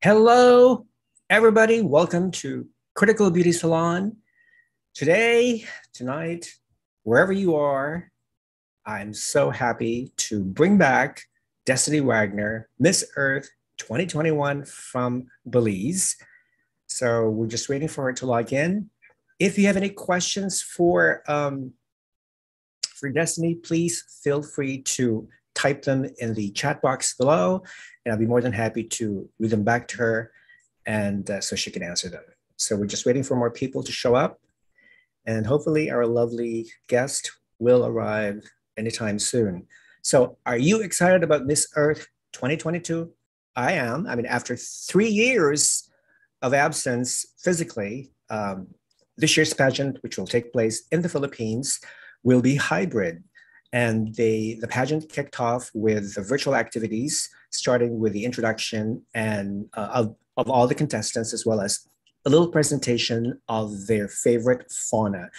Hello, everybody. Welcome to Critical Beauty Salon. Today, tonight, wherever you are, I'm so happy to bring back Destiny Wagner, Miss Earth 2021 from Belize. So we're just waiting for her to log in. If you have any questions for um, for Destiny, please feel free to type them in the chat box below, and I'll be more than happy to read them back to her, and uh, so she can answer them. So we're just waiting for more people to show up, and hopefully our lovely guest will arrive anytime soon. So, are you excited about Miss Earth 2022? I am. I mean, after three years of absence physically, um, this year's pageant, which will take place in the Philippines, will be hybrid. And they, the pageant kicked off with the virtual activities, starting with the introduction and uh, of, of all the contestants, as well as a little presentation of their favorite fauna.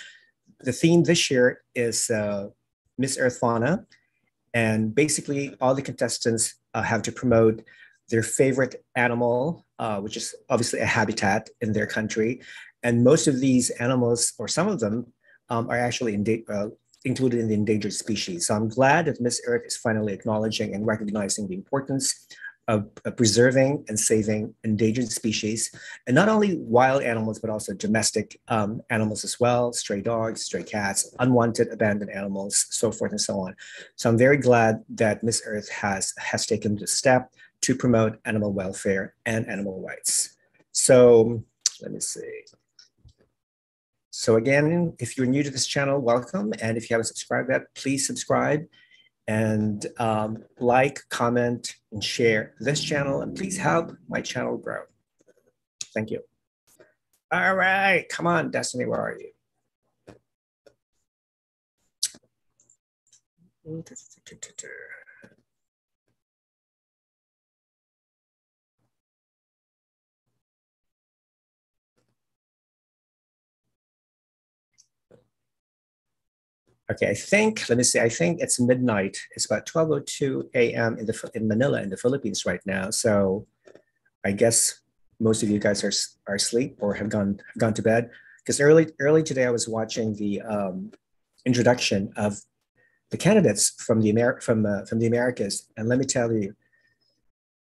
The theme this year is uh, Miss Earth Fauna, and basically all the contestants uh, have to promote their favorite animal, uh, which is obviously a habitat in their country. And most of these animals, or some of them, um, are actually in uh, included in the endangered species. So I'm glad that Miss Earth is finally acknowledging and recognizing the importance of, of, preserving and saving endangered species, and not only wild animals, but also domestic um, animals as well, stray dogs, stray cats, unwanted abandoned animals, so forth and so on. So I'm very glad that Miss Earth has, has taken the step to promote animal welfare and animal rights. So let me see. So again, if you're new to this channel, welcome. And if you haven't subscribed yet, please subscribe and um, like, comment, and share this channel. And please help my channel grow. Thank you. All right, come on, Destiny, where are you? Okay, I think, let me see, I think it's midnight. It's about 12.02 a.m. in, the, in Manila in the Philippines right now. So I guess most of you guys are, are asleep or have gone, have gone to bed. Because early, early today I was watching the um, introduction of the candidates from the, Amer- from, uh, from the Americas. And let me tell you,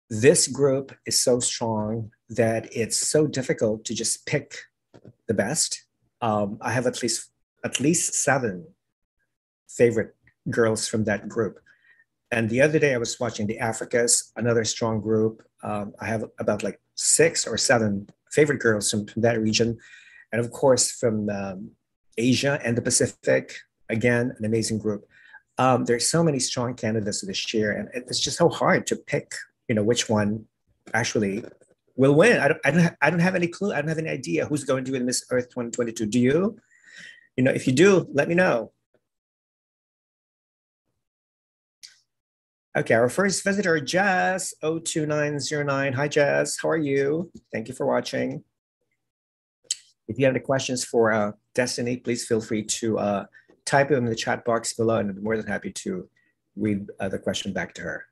this group is so strong that it's so difficult to just pick the best. Um, I have at least at least seven favorite girls from that group. And the other day I was watching the Africas, another strong group. Um, I have about like six or seven favorite girls from, from that region. And of course, from um, Asia and the Pacific, again, an amazing group. Um, there's so many strong candidates this year, and it's just so hard to pick, you know, which one actually will win. I don't, I don't, I don't have any clue. I don't have any idea who's going to win Miss Earth 2022. Do you? You know, if you do, let me know. Okay, our first visitor, Jazz 02909. Hi, Jazz. How are you? Thank you for watching. If you have any questions for uh, Destiny, please feel free to uh, type them in the chat box below, and I'm more than happy to read uh, the question back to her.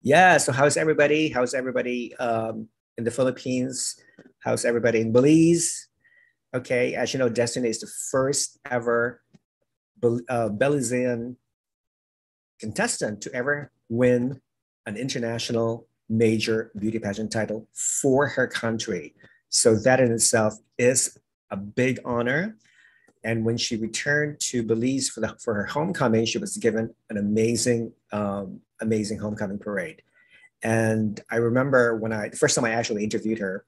Yeah, so how's everybody? How's everybody um, in the Philippines? How's everybody in Belize? Okay, as you know, Destiny is the first ever uh, Belizean contestant to ever win an international major beauty pageant title for her country. So that in itself is a big honor. And when she returned to Belize for, the, for her homecoming, she was given an amazing, um, amazing homecoming parade. And I remember when I, the first time I actually interviewed her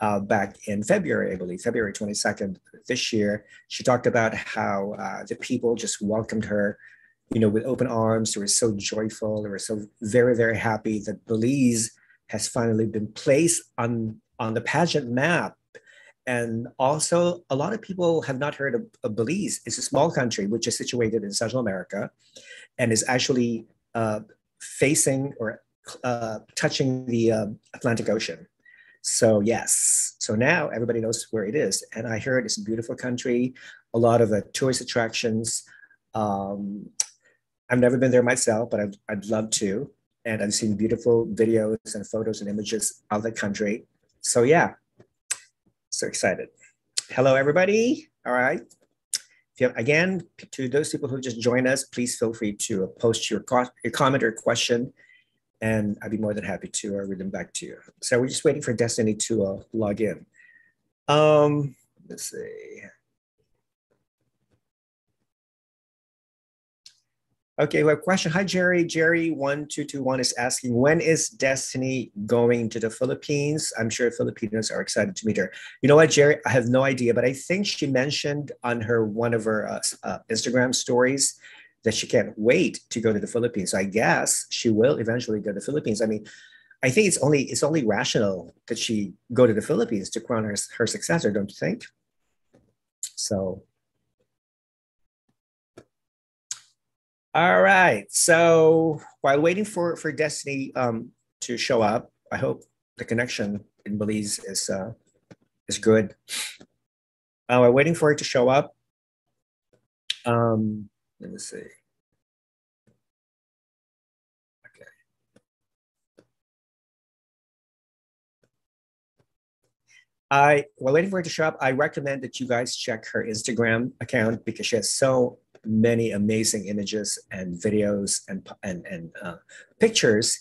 uh, back in February, I believe, February 22nd this year, she talked about how uh, the people just welcomed her you know, with open arms. They were so joyful. They were so very, very happy that Belize has finally been placed on, on the pageant map. And also, a lot of people have not heard of, of Belize. It's a small country which is situated in Central America and is actually uh, facing or uh, touching the uh, Atlantic Ocean. So, yes, so now everybody knows where it is. And I heard it's a beautiful country, a lot of uh, tourist attractions. Um, I've never been there myself, but I'd, I'd love to. and I've seen beautiful videos and photos and images of the country. So yeah, so excited. Hello, everybody. All right. Have, again, to those people who just joined us, please feel free to post your, co your comment or question, and I'd be more than happy to uh, read them back to you. So we're just waiting for Destiny to uh, log in. Um, let's see. Okay, we have a question. Hi, Jerry. Jerry1221 is asking, when is Destiny going to the Philippines? I'm sure Filipinos are excited to meet her. You know what, Jerry? I have no idea, but I think she mentioned on her one of her uh, uh, Instagram stories that she can't wait to go to the Philippines. So I guess she will eventually go to the Philippines. I mean, I think it's only it's only rational that she go to the Philippines to crown her, her successor, don't you think? So All right. So while waiting for for Destiny um, to show up, I hope the connection in Belize is uh, is good. Uh, we're waiting for it to show up. Um, let me see. I while waiting for it to show up, I recommend that you guys check her Instagram account because she has so many amazing images and videos and and and uh, pictures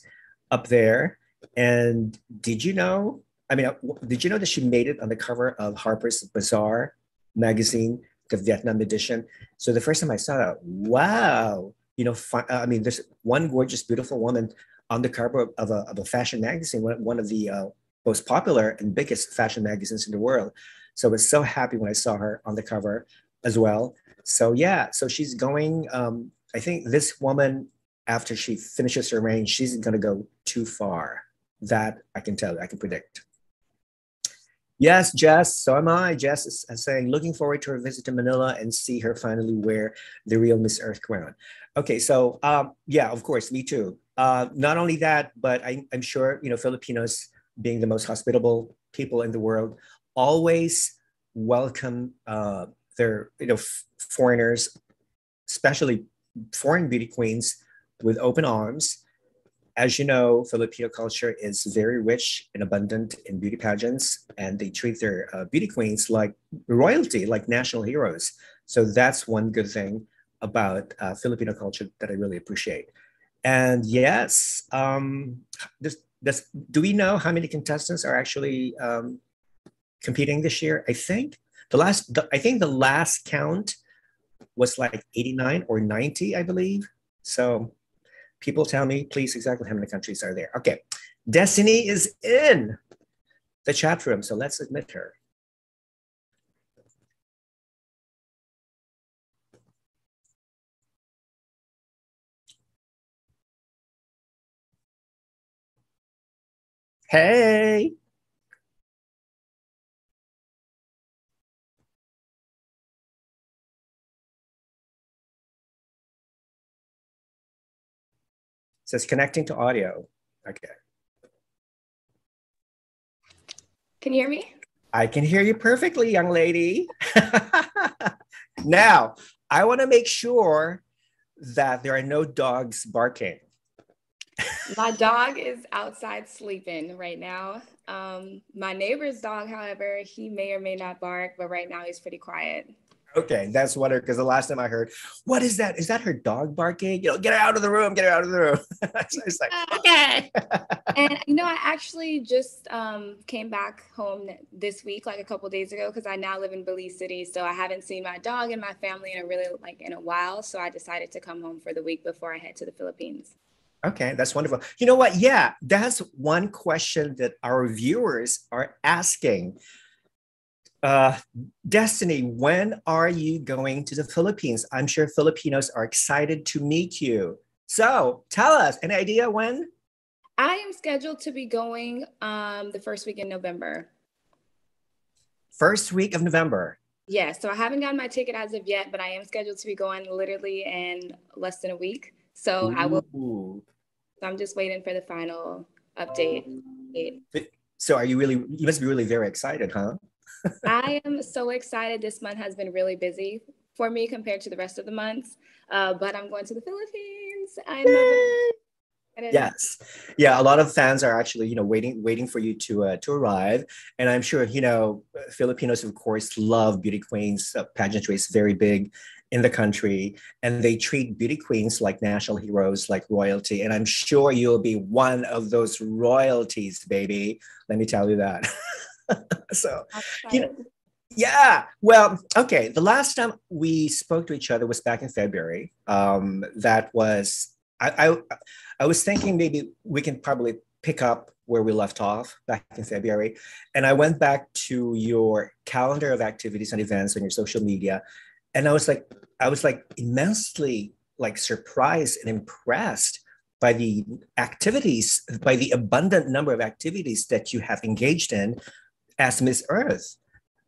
up there. And did you know? I mean, uh, did you know that she made it on the cover of Harper's Bazaar magazine, the Vietnam edition? So the first time I saw that, wow! You know, fi- I mean, there's one gorgeous, beautiful woman on the cover of a, of a fashion magazine, one, one of the uh, most popular and biggest fashion magazines in the world. So I was so happy when I saw her on the cover as well. So yeah, so she's going. Um, I think this woman, after she finishes her reign, she's going to go too far. That I can tell. I can predict. Yes, Jess. So am I. Jess is saying, looking forward to her visit to Manila and see her finally wear the real Miss Earth crown. Okay, so um, yeah, of course, me too. Uh, not only that, but I, I'm sure you know Filipinos, being the most hospitable people in the world, always welcome uh, their you know foreigners, especially foreign beauty queens, with open arms. As you know, Filipino culture is very rich and abundant in beauty pageants, and they treat their uh, beauty queens like royalty, like national heroes. So that's one good thing about uh, Filipino culture that I really appreciate. And yes, um, this, this, do we know how many contestants are actually um, competing this year? I think the last, the, I think the last count was like 89 or 90, I believe. So people tell me, please, exactly how many countries are there. Okay, Destiny is in the chat room, so let's admit her. Hey. Says connecting to audio. Okay. Can you hear me? I can hear you perfectly, young lady. now, I want to make sure that there are no dogs barking. my dog is outside sleeping right now. Um, my neighbor's dog, however, he may or may not bark, but right now he's pretty quiet. Okay, that's what her because the last time I heard, what is that? Is that her dog barking? You know, get her out of the room, get her out of the room. so it's like, okay. and you know, I actually just um, came back home this week, like a couple days ago, because I now live in Belize City. So I haven't seen my dog and my family in a really like in a while. So I decided to come home for the week before I head to the Philippines. Okay, that's wonderful. You know what? Yeah, that's one question that our viewers are asking. Uh, Destiny, when are you going to the Philippines? I'm sure Filipinos are excited to meet you. So tell us, any idea when? I am scheduled to be going um, the first week in November. First week of November. Yeah, so I haven't gotten my ticket as of yet, but I am scheduled to be going literally in less than a week. So Ooh. I will. So I'm just waiting for the final update. So are you really? You must be really very excited, huh? I am so excited. This month has been really busy for me compared to the rest of the months. Uh, but I'm going to the Philippines. I Yes, yeah. A lot of fans are actually, you know, waiting, waiting for you to uh, to arrive, and I'm sure you know Filipinos, of course, love beauty queens. Uh, pageantry is very big in the country, and they treat beauty queens like national heroes, like royalty. And I'm sure you'll be one of those royalties, baby. Let me tell you that. so, you know, yeah. Well, okay. The last time we spoke to each other was back in February. Um, that was I, I I was thinking maybe we can probably pick up where we left off back in February. And I went back to your calendar of activities and events on your social media. And I was like, I was like immensely like surprised and impressed by the activities, by the abundant number of activities that you have engaged in as Miss Earth.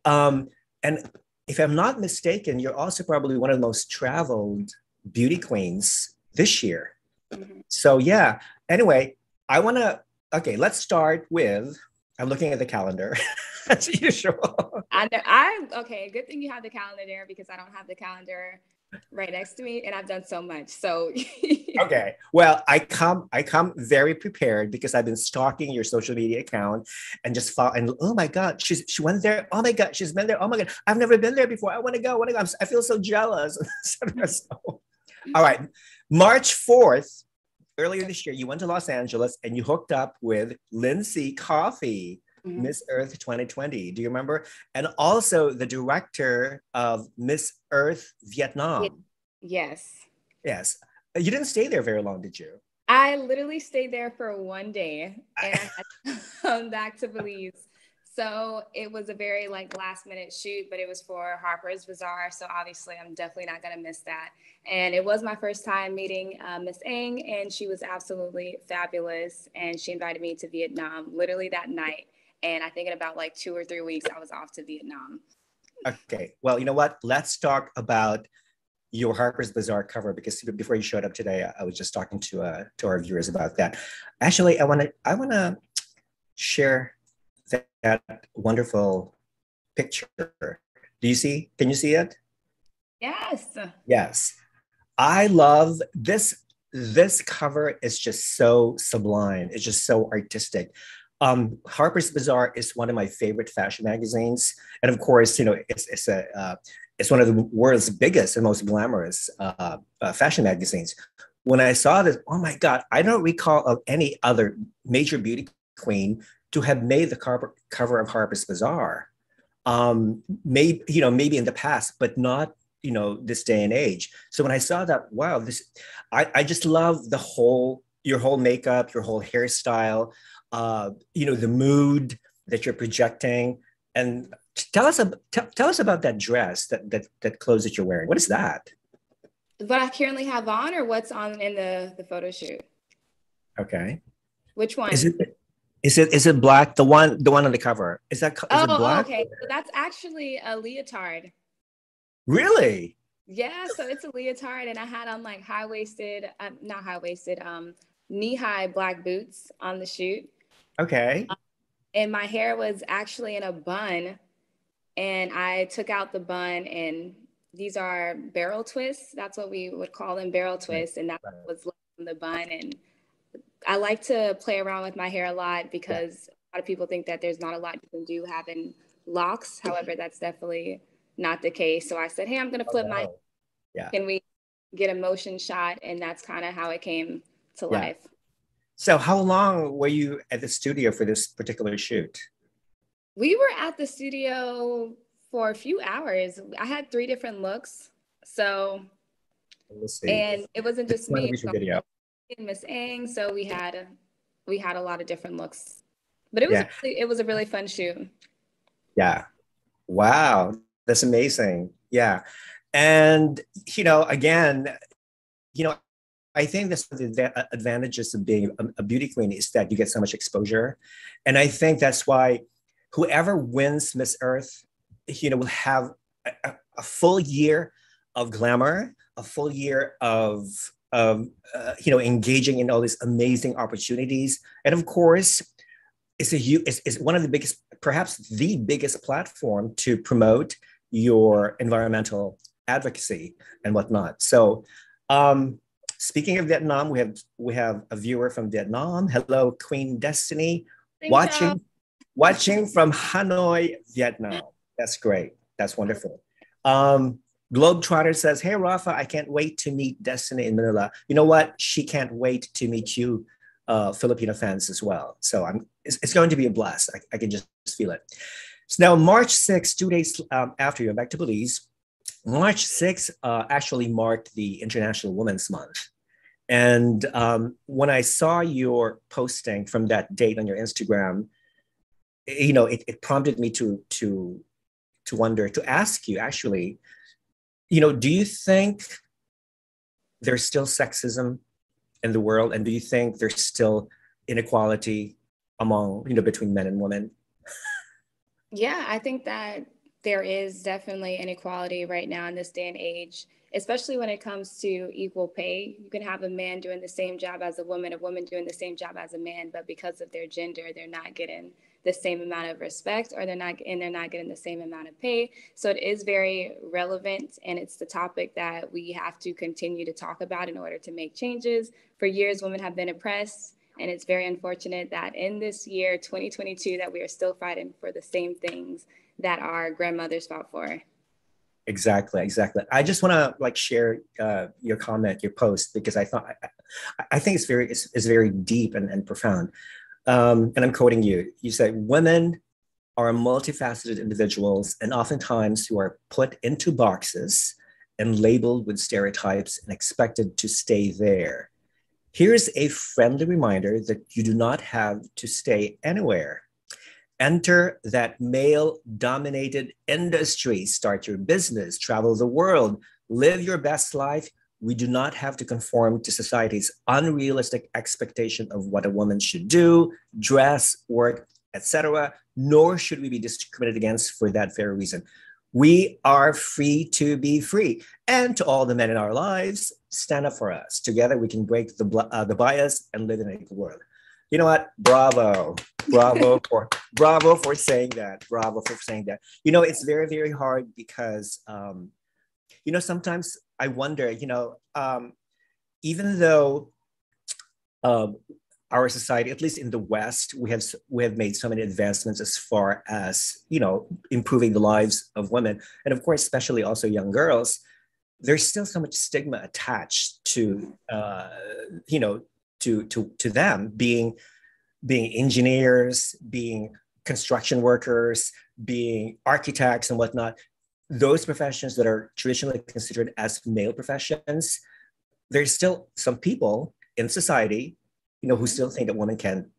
Um, and if I'm not mistaken, you're also probably one of the most traveled beauty queens this year. Mm-hmm. So yeah. Anyway, I want to. Okay, let's start with. I'm looking at the calendar as usual. I know. I okay. Good thing you have the calendar there because I don't have the calendar right next to me, and I've done so much. So okay. Well, I come. I come very prepared because I've been stalking your social media account and just follow. And oh my god, she's she went there. Oh my god, she's been there. Oh my god, I've never been there before. I want to go. I want to go. I'm, I feel so jealous. Mm-hmm. so, all right. March 4th, earlier this year, you went to Los Angeles and you hooked up with Lindsey Coffey, mm-hmm. Miss Earth 2020. Do you remember? And also the director of Miss Earth Vietnam. Yes. Yes. You didn't stay there very long, did you? I literally stayed there for one day and I had to come back to Belize. So it was a very like last minute shoot, but it was for Harper's Bazaar. So obviously, I'm definitely not gonna miss that. And it was my first time meeting uh, Miss Eng, and she was absolutely fabulous. And she invited me to Vietnam literally that night. And I think in about like two or three weeks, I was off to Vietnam. Okay. Well, you know what? Let's talk about your Harper's Bazaar cover because before you showed up today, I was just talking to uh, to our viewers about that. Actually, I want to I want to share that wonderful picture. Do you see? Can you see it? Yes. Yes. I love this. This cover is just so sublime. It's just so artistic. Um, Harper's Bazaar is one of my favorite fashion magazines, and of course, you know, it's it's a uh, it's one of the world's biggest and most glamorous uh, uh, fashion magazines. When I saw this, oh my God, I don't recall of any other major beauty queen to have made the cover, cover of Harper's Bazaar. Um, maybe you know, maybe in the past, but not you know this day and age. So when I saw that, wow, this, I, I just love the whole your whole makeup, your whole hairstyle, uh, you know, the mood that you're projecting, and tell us t- tell us about that dress, that that that clothes that you're wearing. What is that? What I currently have on, or what's on in the the photo shoot? Okay. Which one? Is it is it is it black? The one the one on the cover is that is oh, it black? okay. So that's actually a leotard. Really? Yeah. So it's a leotard, and I had on like high waisted, uh, not high waisted, um, knee high black boots on the shoot. Okay. Um, and my hair was actually in a bun, and I took out the bun, and these are barrel twists. That's what we would call them, barrel twists, and that was the bun and I like to play around with my hair a lot because a lot of people think that there's not a lot you can do having locks. However, that's definitely not the case. So I said, hey, I'm going to flip oh, my. Yeah. Can we get a motion shot? And that's kind of how it came to yeah. life. So, how long were you at the studio for this particular shoot? We were at the studio for a few hours. I had three different looks. So, and it wasn't just me. Video and Miss Ang, so we had we had a lot of different looks. But it was yeah. really, it was a really fun shoot. Yeah. Wow. That's amazing. Yeah. And you know, again, you know, I think that's one of the advantages of being a, beauty queen is that you get so much exposure. And I think that's why whoever wins Miss Earth, you know, will have a, a full year of glamour, a full year of um, uh, you know, engaging in all these amazing opportunities. And of course, it's a it's, it's one of the biggest, perhaps the biggest platform to promote your environmental advocacy and whatnot. So, um, speaking of Vietnam, we have we have a viewer from Vietnam. Hello, Queen Destiny, Thank watching you. watching from Hanoi, Vietnam. That's great. That's wonderful. Um, Globetrotter says, Hey, Rafa, I can't wait to meet Destiny in Manila. You know what? She can't wait to meet you, uh, Filipino fans as well. So I'm, it's, it's going to be a blast. I, I, can just feel it. So now, March 6th, two days um, after you're back to Belize, March 6th uh, actually marked the International Women's Month. And um, when I saw your posting from that date on your Instagram, you know, it, it prompted me to, to, to wonder, to ask you actually, you know, do you think there's still sexism in the world? And do you think there's still inequality among, you know, between men and women? Yeah, I think that there is definitely inequality right now in this day and age, especially when it comes to equal pay. You can have a man doing the same job as a woman, a woman doing the same job as a man, but because of their gender, they're not getting the same amount of respect or they're not and they're not getting the same amount of pay so it is very relevant and it's the topic that we have to continue to talk about in order to make changes for years women have been oppressed and it's very unfortunate that in this year 2022 that we are still fighting for the same things that our grandmothers fought for exactly exactly i just want to like share uh, your comment your post because i thought i, I think it's very it's, it's very deep and, and profound um, and I'm quoting you. You say, women are multifaceted individuals and oftentimes who are put into boxes and labeled with stereotypes and expected to stay there. Here's a friendly reminder that you do not have to stay anywhere. Enter that male dominated industry, start your business, travel the world, live your best life, we do not have to conform to society's unrealistic expectation of what a woman should do, dress, work, etc., nor should we be discriminated against for that very reason. We are free to be free. And to all the men in our lives, stand up for us. Together, we can break the, uh, the bias and live in a world. You know what? Bravo. Bravo for bravo for saying that. Bravo for saying that. You know, it's very, very hard because um, you know, sometimes I wonder, you know, um, even though um, our society, at least in the West, we have we have made so many advancements as far as you know improving the lives of women, and of course, especially also young girls. There's still so much stigma attached to uh, you know to to to them being being engineers, being construction workers, being architects and whatnot those professions that are traditionally considered as male professions, there's still some people in society, you know, who mm-hmm. still think that women can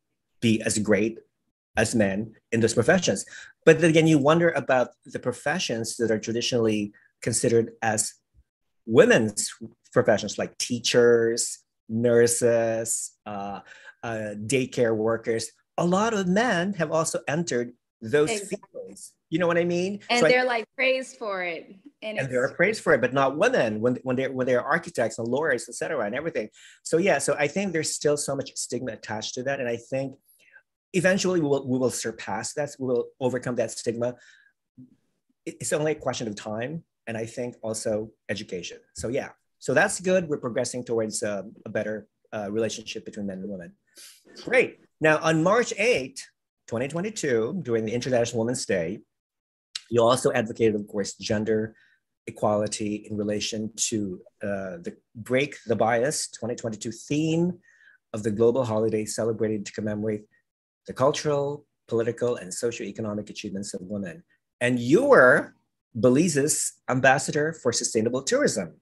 be as great as men in those professions. But then again, you wonder about the professions that are traditionally considered as women's professions, like teachers, nurses, uh, uh, daycare workers. A lot of men have also entered those exactly. fields. You know what I mean? And so they're I, like praised for it. And, and they're praised for it, but not women when, when they're when they're architects and lawyers, etc., and everything. So yeah, so I think there's still so much stigma attached to that. And I think eventually we will we will surpass that, we will overcome that stigma. It's only a question of time. And I think also education. So yeah, so that's good. We're progressing towards uh, a better uh, relationship between men and women. Great. Now on March 8th, 2022, during the International Women's Day, you also advocated, of course, gender equality in relation to uh, the Break the Bias 2022 theme of the global holiday celebrated to commemorate the cultural, political, and socioeconomic achievements of women. And you were Belize's ambassador for sustainable tourism.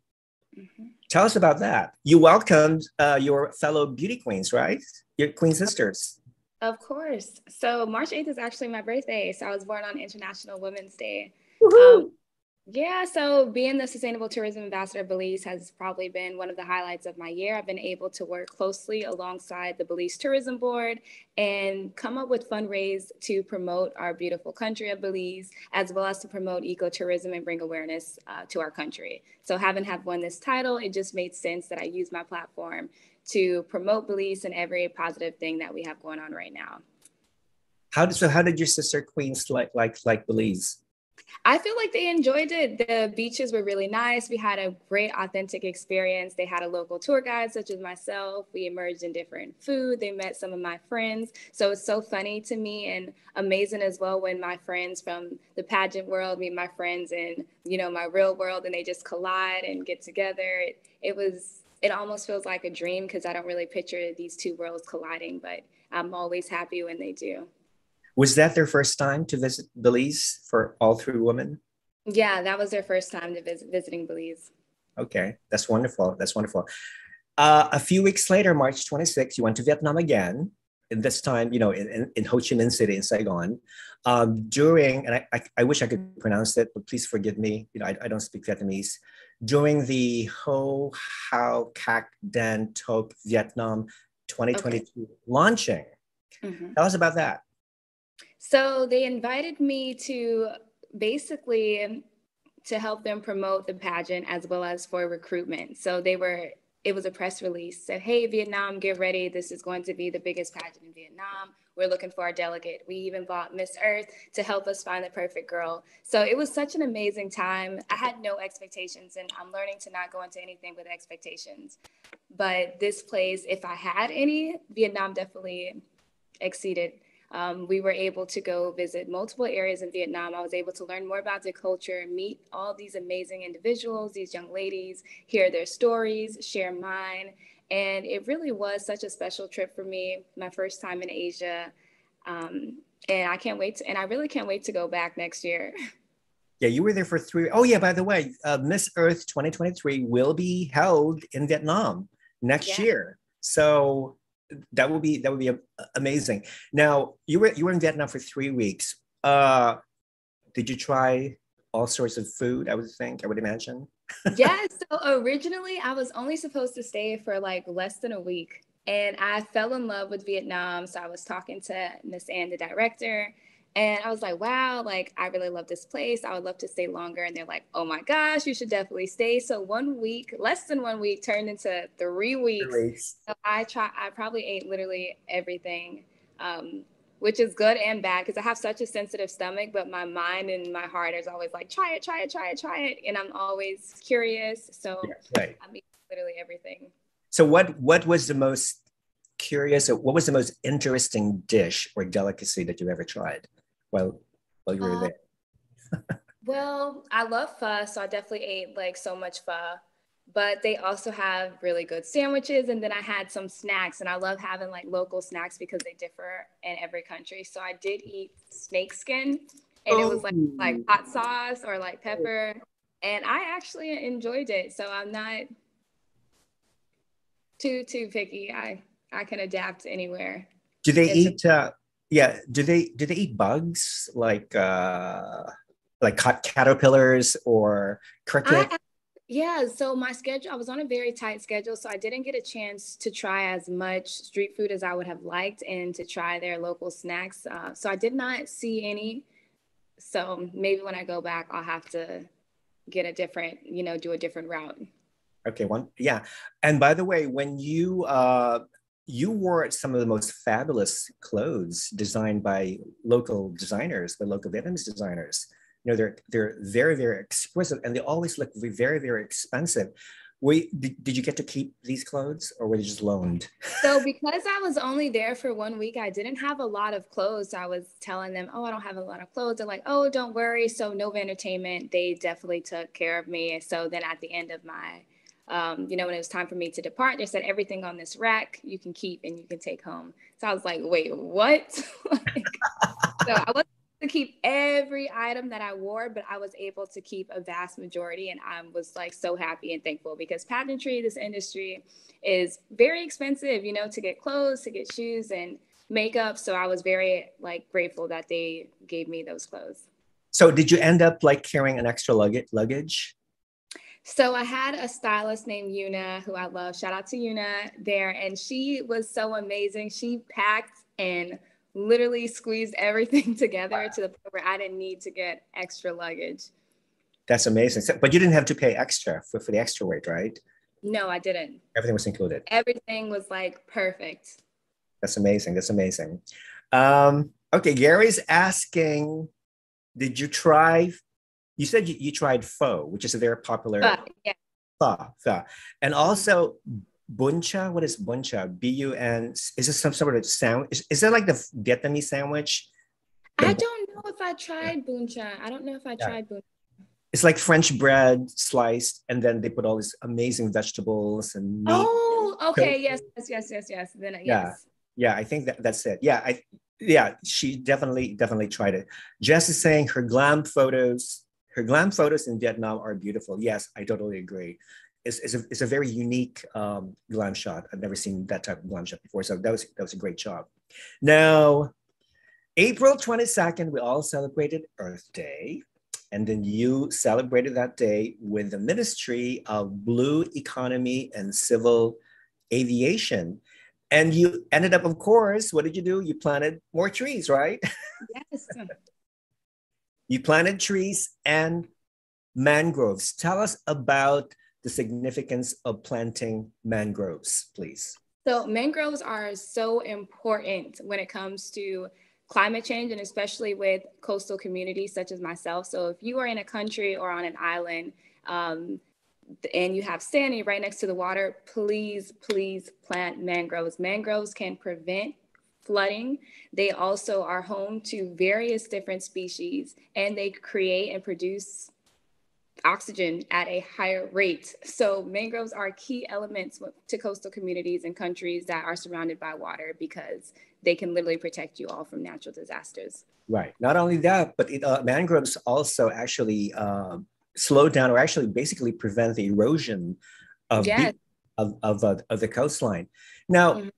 Mm-hmm. Tell us about that. You welcomed uh, your fellow beauty queens, right? Your queen sisters. Of course. So March 8th is actually my birthday. So I was born on International Women's Day. Um, yeah, so being the Sustainable Tourism Ambassador of Belize has probably been one of the highlights of my year. I've been able to work closely alongside the Belize Tourism Board and come up with fundraise to promote our beautiful country of Belize, as well as to promote ecotourism and bring awareness uh, to our country. So having have won this title, it just made sense that I use my platform to promote Belize and every positive thing that we have going on right now. How did so? How did your sister Queens like like like Belize? I feel like they enjoyed it. The beaches were really nice. We had a great, authentic experience. They had a local tour guide, such as myself. We emerged in different food. They met some of my friends. So it's so funny to me and amazing as well when my friends from the pageant world meet my friends in, you know, my real world and they just collide and get together. It, it was, it almost feels like a dream because I don't really picture these two worlds colliding, but I'm always happy when they do. Was that their first time to visit Belize for all three women? Yeah, that was their first time to visit visiting Belize. Okay, that's wonderful. That's wonderful. Uh, a few weeks later, March 26, you went to Vietnam again. And this time, you know, in, in Ho Chi Minh City in Saigon. Um, during, and I, I, I, wish I could pronounce it, but please forgive me. You know, I, I don't speak Vietnamese. During the Ho Hao Cac Dan Top Vietnam 2022 okay. launching. Mm-hmm. Tell us about that. So they invited me to basically to help them promote the pageant as well as for recruitment. So they were it was a press release said, "Hey Vietnam, get ready. This is going to be the biggest pageant in Vietnam. We're looking for a delegate. We even bought Miss Earth to help us find the perfect girl." So it was such an amazing time. I had no expectations and I'm learning to not go into anything with expectations. But this place, if I had any, Vietnam definitely exceeded um, we were able to go visit multiple areas in Vietnam. I was able to learn more about the culture, meet all these amazing individuals, these young ladies, hear their stories, share mine. And it really was such a special trip for me, my first time in Asia. Um, and I can't wait to, and I really can't wait to go back next year. Yeah, you were there for three. Oh, yeah, by the way, uh, Miss Earth 2023 will be held in Vietnam next yeah. year. So that would be that would be amazing. Now you were you were in Vietnam for three weeks. Uh, did you try all sorts of food? I would think. I would imagine. yeah. So originally, I was only supposed to stay for like less than a week, and I fell in love with Vietnam. So I was talking to Miss Ann, the director, and I was like, wow, like I really love this place. I would love to stay longer. And they're like, oh my gosh, you should definitely stay. So one week, less than one week, turned into three weeks. Three weeks. So I try. I probably ate literally everything, um, which is good and bad because I have such a sensitive stomach. But my mind and my heart is always like, try it, try it, try it, try it, and I'm always curious. So yes, right. I mean, literally everything. So what what was the most curious or what was the most interesting dish or delicacy that you ever tried? While while you were uh, there? well, I love pho, so I definitely ate like so much pho. But they also have really good sandwiches, and then I had some snacks, and I love having like local snacks because they differ in every country. So I did eat snake skin, and oh. it was like like oh. hot sauce or like pepper, and I actually enjoyed it. So I'm not too too picky. I I can adapt anywhere. Do they it's eat? A- uh, yeah do they do they eat bugs? Like uh like caterpillars or cricket? I, yeah so my schedule i was on a very tight schedule so i didn't get a chance to try as much street food as i would have liked and to try their local snacks uh, so i did not see any. So maybe when i go back i'll have to get a different you know do a different route. Okay one yeah. And by the way when you uh you wore some of the most fabulous clothes designed by local designers, by local Vietnamese designers. You know, they're they're very very exquisite, and they always look very very expensive. We did, did you get to keep these clothes, or were they just loaned? So because I was only there for one week, I didn't have a lot of clothes. I was telling them, "Oh, I don't have a lot of clothes." They're like, "Oh, don't worry." So Nova Entertainment, they definitely took care of me. And So then at the end of my um, you know, when it was time for me to depart, they said everything on this rack you can keep and you can take home. So I was like, wait, what? like, so I wasn't to keep every item that I wore, but I was able to keep a vast majority. And I was like so happy and thankful because pageantry, this industry is very expensive, you know, to get clothes, to get shoes and makeup. So I was very like grateful that they gave me those clothes. So did you end up like carrying an extra luggage? So I had a stylist named Yuna, who I love. Shout out to Yuna there. And she was so amazing. She packed and literally squeezed everything together wow. to the point where I didn't need to get extra luggage. That's amazing. So, but you didn't have to pay extra for, for the extra weight, right? No, I didn't. Everything was included. Everything was like perfect. That's amazing. That's amazing. Um, okay, Gary's asking, did you try you said you, you tried pho, which is a very popular. Pho, yeah. Pho, pho. And also buncha. What is buncha? B U N. Is this some sort of sandwich? Is, is that like the Vietnamese sandwich? I don't know if I tried buncha. I don't know if I yeah. tried buncha. It's like French bread sliced, and then they put all these amazing vegetables and meat. Oh, okay. Yes, yes, yes, yes, yes. Then yes. Yeah, yeah. I think that that's it. Yeah, I yeah. She definitely definitely tried it. Jess is saying her glam photos, her glam photos in Vietnam are beautiful. Yes, I totally agree. It's, it's, a, it's a very unique um, glam shot. I've never seen that type of glam shot before. So that was that was a great job. Now, April 22nd, we all celebrated Earth Day. And then you celebrated that day with the Ministry of Blue Economy and Civil Aviation. And you ended up, of course, what did you do? You planted more trees, right? Yes. You planted trees and mangroves. Tell us about the significance of planting mangroves, please. So, mangroves are so important when it comes to climate change and especially with coastal communities such as myself. So if you are in a country or on an island um, and you have sandy right next to the water, please, please plant mangroves. Mangroves can prevent flooding. They also are home to various different species and they create and produce oxygen at a higher rate. So mangroves are key elements to coastal communities and countries that are surrounded by water because they can literally protect you all from natural disasters. Right. Not only that, but it, uh, mangroves also actually uh, slow down or actually basically prevent the erosion of, yes. the, of, of, uh, of, the coastline. Now, mm-hmm.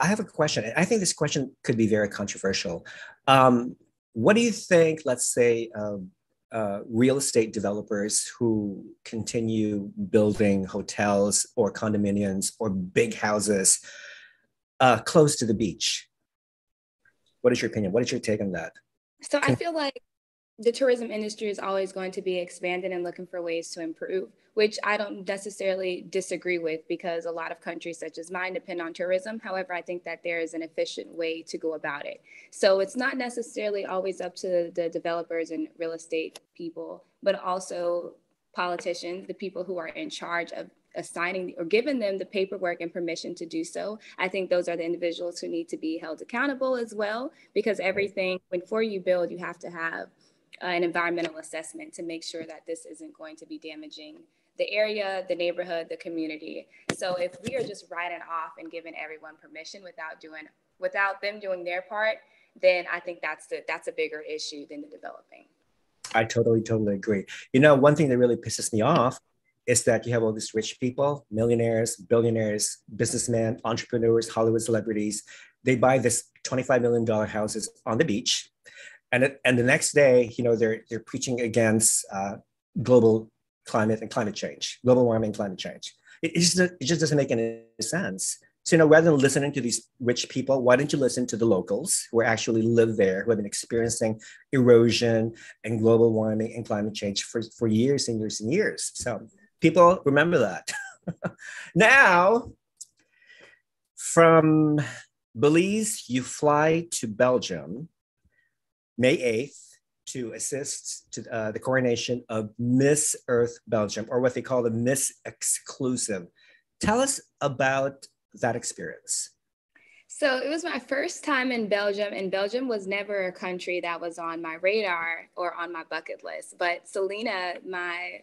I have a question. I think this question could be very controversial. Um, what do you think, let's say, um, uh, real estate developers who continue building hotels or condominiums or big houses uh, close to the beach. What is your opinion? What is your take on that? So I feel like the tourism industry is always going to be expanding and looking for ways to improve, which I don't necessarily disagree with because a lot of countries such as mine depend on tourism. However, I think that there is an efficient way to go about it. So it's not necessarily always up to the developers and real estate people, but also politicians, the people who are in charge of assigning or giving them the paperwork and permission to do so. I think those are the individuals who need to be held accountable as well, because everything, before you build, you have to have an environmental assessment to make sure that this isn't going to be damaging the area, the neighborhood, the community. So if we are just writing off and giving everyone permission without doing without them doing their part, then I think that's the that's a bigger issue than the developing. I totally, totally agree. You know, one thing that really pisses me off is that you have all these rich people, millionaires, billionaires, businessmen, entrepreneurs, Hollywood celebrities. They buy this $25 million houses on the beach. And, and the next day, you know, they're, they're preaching against uh, global climate and climate change, global warming, climate change. It, it, just, it just doesn't make any sense. So, you know, rather than listening to these rich people, why don't you listen to the locals who actually live there, who have been experiencing erosion and global warming and climate change for, for years and years and years? So People remember that. now, from Belize, you fly to Belgium May 8th to assist to uh, the coronation of Miss Earth Belgium, or what they call the Miss Exclusive. Tell us about that experience. So it was my first time in Belgium, and Belgium was never a country that was on my radar or on my bucket list. But Selena, my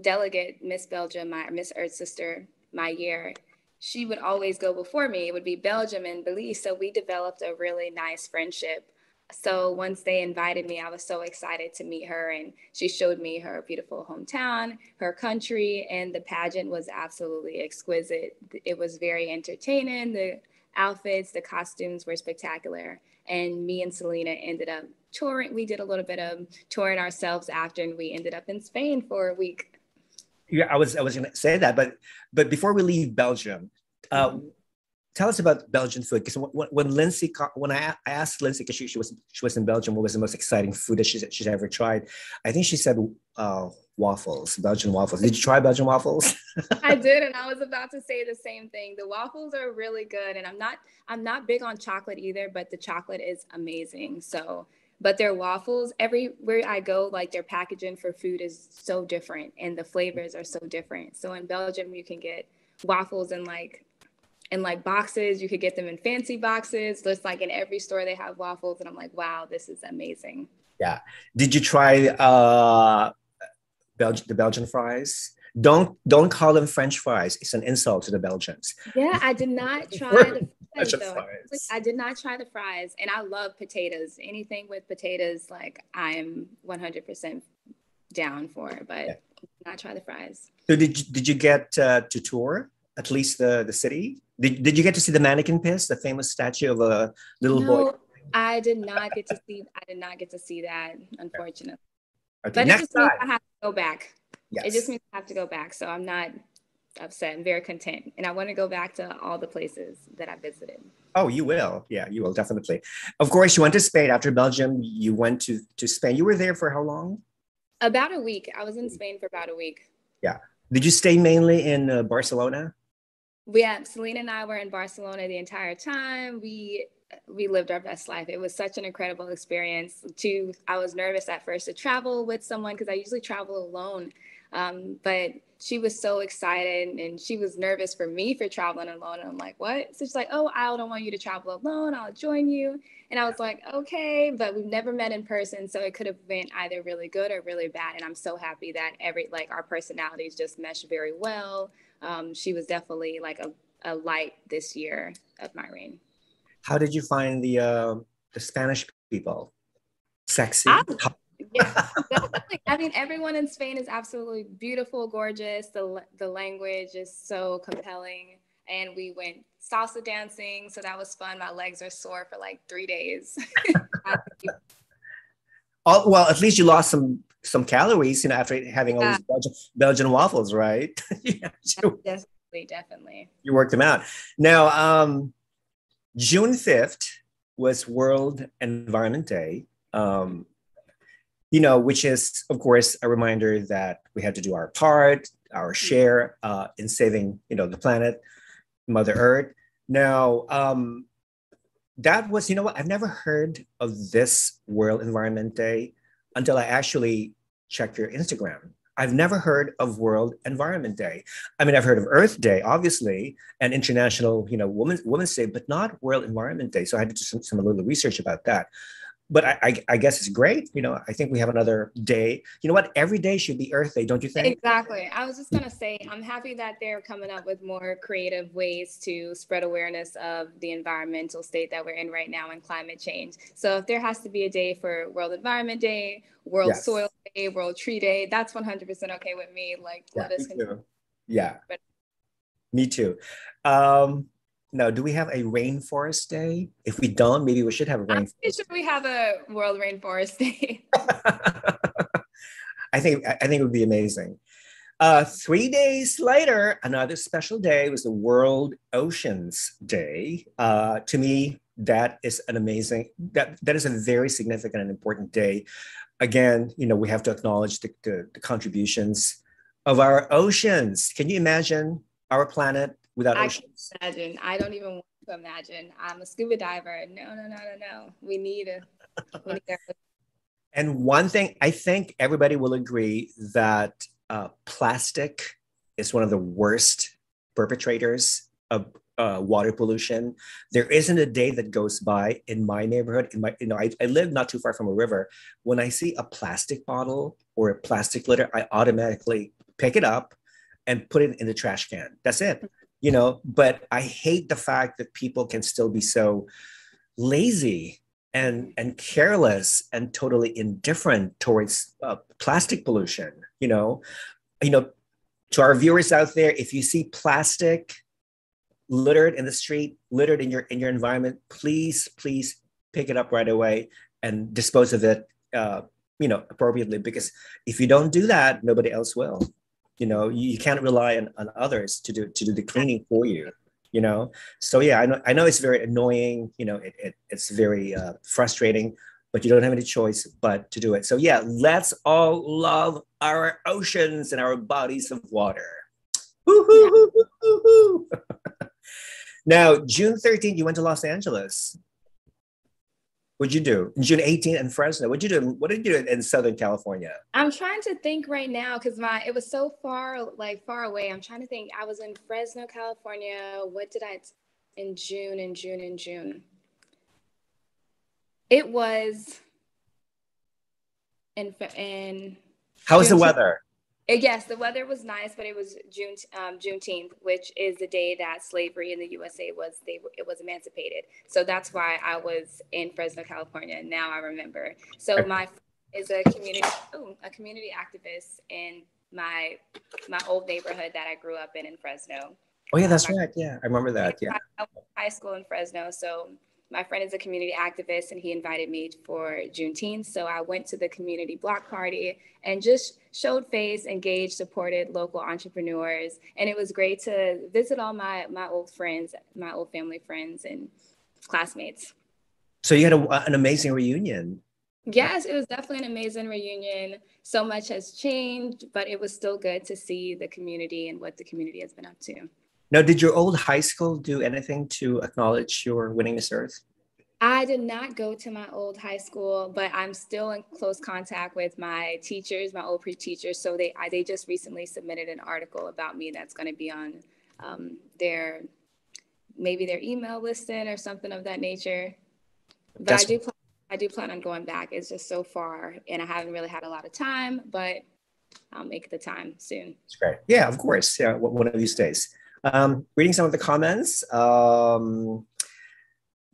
delegate, Miss Belgium, my Miss Earth sister, my year, she would always go before me. It would be Belgium and Belize. So we developed a really nice friendship. So once they invited me, I was so excited to meet her. And she showed me her beautiful hometown, her country, and the pageant was absolutely exquisite. It was very entertaining. The outfits, the costumes were spectacular. And me and Selena ended up touring. We did a little bit of touring ourselves after, and we ended up in Spain for a week yeah, I was I was going to say that, but but before we leave Belgium, uh. Tell us about Belgian food. Because when, when Lindsey, when I, I asked Lindsey, because she, she was she was in Belgium, what was the most exciting food that she's she's ever tried? I think she said uh, waffles, Belgian waffles. Did you try Belgian waffles? I did, and I was about to say the same thing. The waffles are really good, and I'm not I'm not big on chocolate either, but the chocolate is amazing. So but their waffles everywhere i go like their packaging for food is so different and the flavors are so different so in belgium you can get waffles in like in like boxes you could get them in fancy boxes just like in every store they have waffles and i'm like wow this is amazing yeah did you try uh Bel- the belgian fries don't don't call them french fries it's an insult to the belgians yeah i did not try the fries, fries. I did not try the fries, and I love potatoes. Anything with potatoes, like I'm 100% down for, but yeah. not try the fries. So did you, did you get uh, to tour at least the the city? Did, did you get to see the Manneken Pis, the famous statue of a little no, boy? I did not get to see. I did not get to see that, unfortunately. Okay, but it just means I have to go back. Yes. It just means I have to go back. So I'm not upset. I'm very content. And I want to go back to all the places that I visited. Oh, you will. Yeah, you will definitely. Of course, you went to Spain after Belgium. You went to, to Spain. You were there for how long? About a week. I was in Spain for about a week. Yeah. Did you stay mainly in uh, Barcelona? Yeah, Selena and I were in Barcelona the entire time. We we lived our best life. It was such an incredible experience. Too, I was nervous at first to travel with someone because I usually travel alone. Um, but she was so excited and she was nervous for me for traveling alone. And I'm like, what? So she's like, oh, I don't want you to travel alone. I'll join you. And I was like, okay, but we've never met in person. So it could have been either really good or really bad. And I'm so happy that every, like our personalities just mesh very well. Um, she was definitely like a, a light this year of my reign. How did you find the, uh, the Spanish people? Sexy? I, yeah. I mean, everyone in Spain is absolutely beautiful, gorgeous. The the language is so compelling, and we went salsa dancing, so that was fun. My legs are sore for like three days. oh, well, at least you lost some some calories, you know, after having all yeah. these Belgian, Belgian waffles, right? yeah, definitely, definitely. You worked them out. Now, um, June fifth was World Environment Day. Um, you know, which is, of course, a reminder that we have to do our part, our share uh, in saving, you know, the planet, Mother Earth. Now, um, that was, you know what, I've never heard of this World Environment Day until I actually checked your Instagram. I've never heard of World Environment Day. I mean, I've heard of Earth Day, obviously, and International, you know, Women's Women's Day, but not World Environment Day. So I had to do some, some a little research about that but I, I, I, guess it's great. You know, I think we have another day. You know what? Every day should be Earth Day, don't you think? Exactly. I was just gonna say, I'm happy that they're coming up with more creative ways to spread awareness of the environmental state that we're in right now and climate change. So if there has to be a day for World Environment Day, World yes. Soil Day, World Tree Day, that's 100% okay with me. Like, yeah, let us continue. Yeah. But- me too. Um, no, do we have a rainforest day? If we don't, maybe we should have a rainforest. I'm sure we have a World Rainforest Day. I think I think it would be amazing. Uh, three days later, another special day was the World Oceans Day. Uh, to me, that is an amazing that that is a very significant and important day. Again, you know, we have to acknowledge the, the, the contributions of our oceans. Can you imagine our planet without I oceans? imagine. I don't even want to imagine. I'm a scuba diver. No, no, no, no, no. We need a. We need a and one thing I think everybody will agree that uh, plastic is one of the worst perpetrators of uh, water pollution. There isn't a day that goes by in my neighborhood. In my, you know, I, I live not too far from a river. When I see a plastic bottle or a plastic litter, I automatically pick it up and put it in the trash can. That's it you know but i hate the fact that people can still be so lazy and and careless and totally indifferent towards uh, plastic pollution you know? You know to our viewers out there if you see plastic littered in the street littered in your in your environment please please pick it up right away and dispose of it uh, you know appropriately because if you don't do that nobody else will you know you, you can't rely on, on others to do to do the cleaning for you you know? So yeah i know i know it's very annoying you know it, it it's very uh, frustrating but you don't have any choice but to do it. So yeah let's all love our oceans and our bodies of water. Now june 13th you went to los angeles What'd you do? June 18 in Fresno. What'd you do? What did you do in Southern California? I'm trying to think right now because my it was so far like far away. I'm trying to think. I was in Fresno, California. What did I in June in June in June? It was in in How was the weather? Yes, the weather was nice, but it was June um, Juneteenth, which is the day that slavery in the USA was they it was emancipated. So that's why I was in Fresno, California. Now I remember. So my is a community ooh, a community activist in my my old neighborhood that I grew up in in Fresno. Oh yeah, that's right. Yeah, I remember that. Yeah, high school in Fresno. So my friend is a community activist and he invited me for Juneteenth. So I went to the community block party and just showed face, engaged, supported local entrepreneurs. And it was great to visit all my, my old friends, my old family friends and classmates. So you had a, an amazing reunion. Yes, it was definitely an amazing reunion. So much has changed, but it was still good to see the community and what the community has been up to. Now, did your old high school do anything to acknowledge your winning Miss Earth? I did not go to my old high school, but I'm still in close contact with my teachers, my old pre-teachers. So they I, they just recently submitted an article about me that's going to be on um, their maybe their email listing or something of that nature. But that's- I do plan, I do plan on going back. It's just so far, and I haven't really had a lot of time, but I'll make the time soon. That's great. Yeah, of course. Yeah, one of these days. Um, reading some of the comments. Um,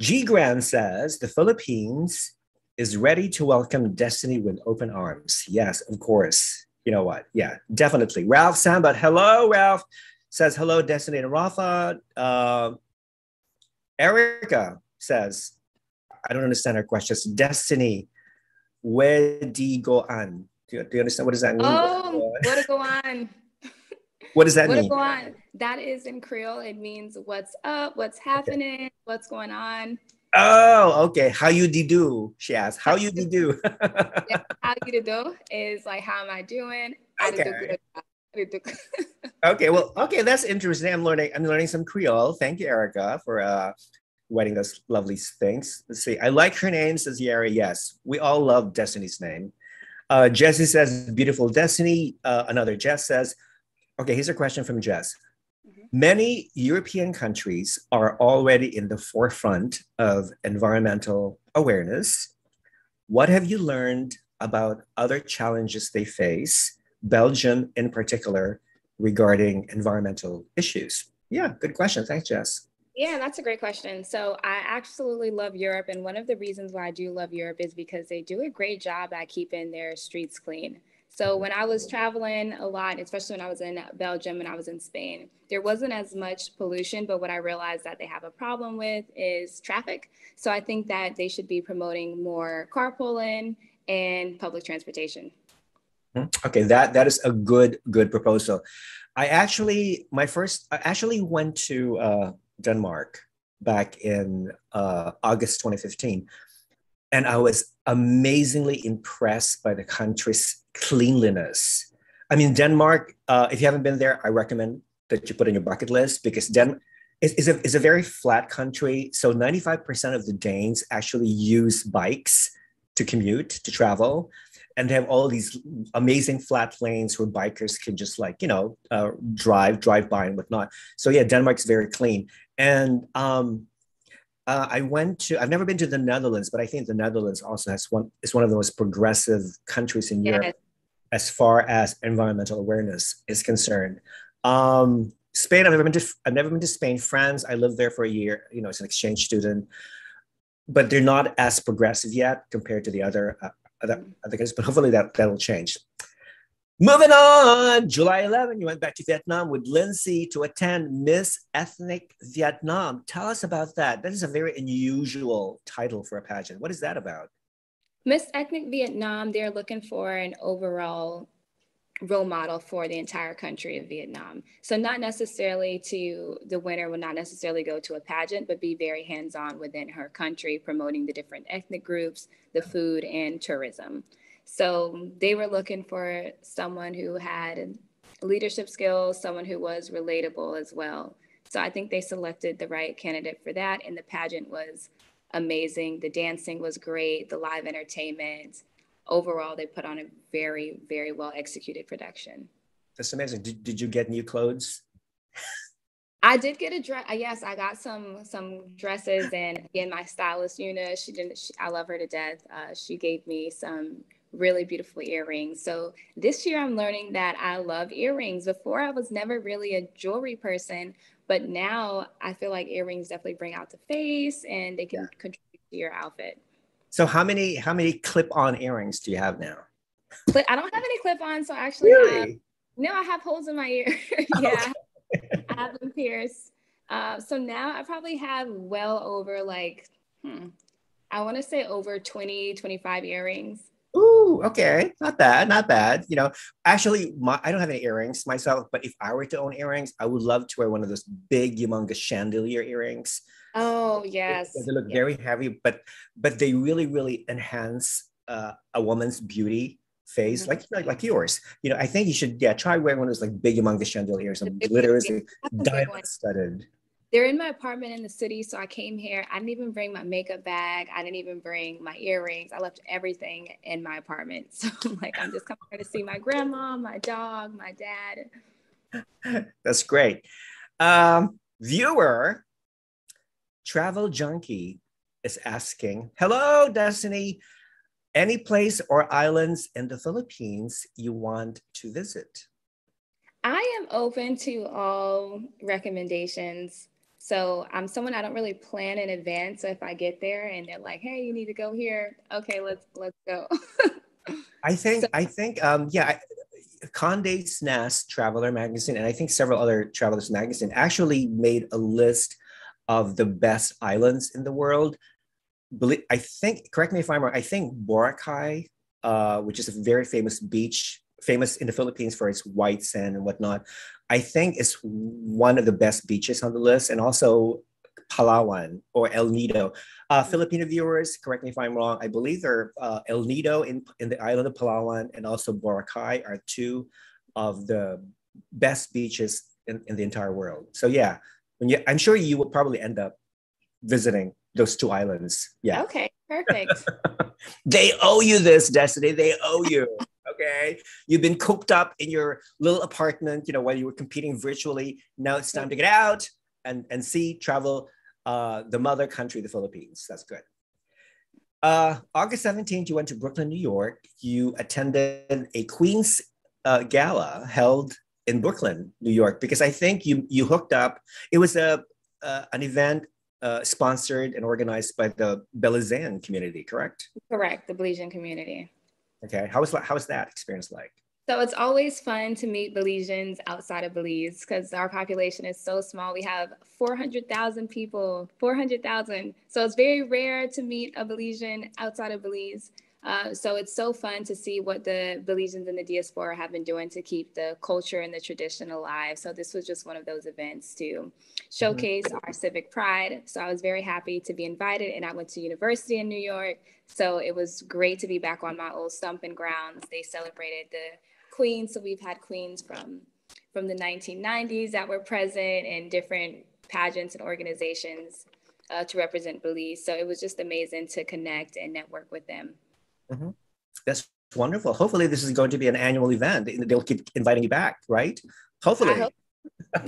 G. Grand says the Philippines is ready to welcome Destiny with open arms. Yes, of course. You know what? Yeah, definitely. Ralph Sambat, hello, Ralph says hello, Destiny and Rafa. Uh, Erica says, I don't understand her question. Destiny, where do you go on? Do you, do you understand what does that mean? Oh, where to go on? What does that mean? Go on? That is in Creole. It means what's up, what's happening, okay. what's going on. Oh, okay. How you do? She asked. How you do? yeah, how you do is like how am I doing? Okay. okay. Well, okay. That's interesting. I'm learning. I'm learning some Creole. Thank you, Erica, for uh, writing those lovely things. Let's see. I like her name. Says Yara. Yes, we all love Destiny's name. Uh, Jesse says, "Beautiful Destiny." Uh, another Jess says, Okay, here's a question from Jess. Many European countries are already in the forefront of environmental awareness. What have you learned about other challenges they face, Belgium in particular, regarding environmental issues? Yeah, good question. Thanks, Jess. Yeah, that's a great question. So I absolutely love Europe. And one of the reasons why I do love Europe is because they do a great job at keeping their streets clean. So when I was traveling a lot, especially when I was in Belgium and I was in Spain, there wasn't as much pollution, but what I realized that they have a problem with is traffic. So I think that they should be promoting more carpooling and public transportation. Hmm, okay, that that is a good good proposal. I actually my first I actually went to uh, Denmark back in uh, August 2015 and I was amazingly impressed by the country's cleanliness. I mean, Denmark, uh, if you haven't been there, I recommend that you put in your bucket list because Den is, is, a, is a very flat country. So 95% of the Danes actually use bikes to commute, to travel. And they have all these amazing flat lanes where bikers can just like, you know, uh, drive, drive by and whatnot. So yeah, Denmark's very clean. And um, uh, I went to. I've never been to the Netherlands, but I think the Netherlands also has one. is one of the most progressive countries in yes. Europe as far as environmental awareness is concerned. Um, Spain. I've never been to. I've never been to Spain. France. I lived there for a year. You know, as an exchange student, but they're not as progressive yet compared to the other uh, other, other countries. But hopefully that that'll change. Moving on, July 11, you went back to Vietnam with Lindsey to attend Miss Ethnic Vietnam. Tell us about that. That is a very unusual title for a pageant. What is that about? Miss Ethnic Vietnam, they're looking for an overall role model for the entire country of Vietnam. So not necessarily to the winner will not necessarily go to a pageant, but be very hands-on within her country, promoting the different ethnic groups, the food and tourism. So they were looking for someone who had leadership skills, someone who was relatable as well. So I think they selected the right candidate for that. And the pageant was amazing. The dancing was great, the live entertainment. Overall, they put on a very, very well executed production. That's amazing. Did, did you get new clothes? I did get a dress. Uh, yes, I got some some dresses, and again, my stylist Una, she didn't. She, I love her to death. Uh, she gave me some really beautiful earrings. So this year, I'm learning that I love earrings. Before, I was never really a jewelry person, but now I feel like earrings definitely bring out the face, and they can yeah. contribute to your outfit. So how many how many clip-on earrings do you have now? I don't have any clip-on, so actually, really? no, I have holes in my ear. yeah. I have them pierced. Uh, so now I probably have well over like, hmm, I want to say over 20, 25 earrings. Ooh, okay. Not bad. Not bad. You know, actually, my, I don't have any earrings myself, but if I were to own earrings, I would love to wear one of those big, humongous chandelier earrings. Oh, yes. They, they look yes. very heavy, but but they really, really enhance uh, a woman's beauty face, mm-hmm. like, like like yours. You know, I think you should yeah try wearing one of those like big among the chandeliers and glitters, diamond studded. They're in my apartment in the city, so I came here. I didn't even bring my makeup bag. I didn't even bring my earrings. I left everything in my apartment. So I'm like, I'm just coming here to see my grandma, my dog, my dad. That's great. Um, viewer, travel junkie is asking, "Hello, Destiny." any place or islands in the Philippines you want to visit? I am open to all recommendations. So I'm someone I don't really plan in advance. So if I get there and they're like, "Hey, you need to go here," okay, let's let's go. I think so, I think um, yeah, Condé Nast Traveler magazine and I think several other travelers magazine actually made a list of the best islands in the world believe, I think, correct me if I'm wrong, I think Boracay, uh, which is a very famous beach, famous in the Philippines for its white sand and whatnot, I think it's one of the best beaches on the list. And also Palawan or El Nido. Uh, Filipino viewers, correct me if I'm wrong, I believe they're uh, El Nido in, in the island of Palawan and also Boracay are two of the best beaches in, in the entire world. So yeah, when you, I'm sure you will probably end up visiting those two islands. Yeah. Okay, perfect. they owe you this, Destiny. They owe you. Okay. You've been cooped up in your little apartment, you know, while you were competing virtually. Now it's time to get out and, and see, travel uh, the mother country, the Philippines. That's good. Uh, August 17th, you went to Brooklyn, New York. You attended a Queen's uh, gala held in Brooklyn, New York, because I think you you hooked up. It was a uh, an event uh, sponsored and organized by the Belizean community, correct? Correct, the Belizean community. Okay, how was how was that experience like? So it's always fun to meet Belizeans outside of Belize because our population is so small. We have 400,000 people, 400,000. So it's very rare to meet a Belizean outside of Belize. Uh, so it's so fun to see what the Belizeans in the diaspora have been doing to keep the culture and the tradition alive. So this was just one of those events to showcase mm-hmm. our civic pride. So I was very happy to be invited, and I went to university in New York. So it was great to be back on my old stomping grounds. They celebrated the queens, so we've had queens from from the 1990s that were present in different pageants and organizations uh, to represent Belize. So it was just amazing to connect and network with them. Mm-hmm. That's wonderful. Hopefully, this is going to be an annual event. They'll keep inviting you back, right? Hopefully. Hope.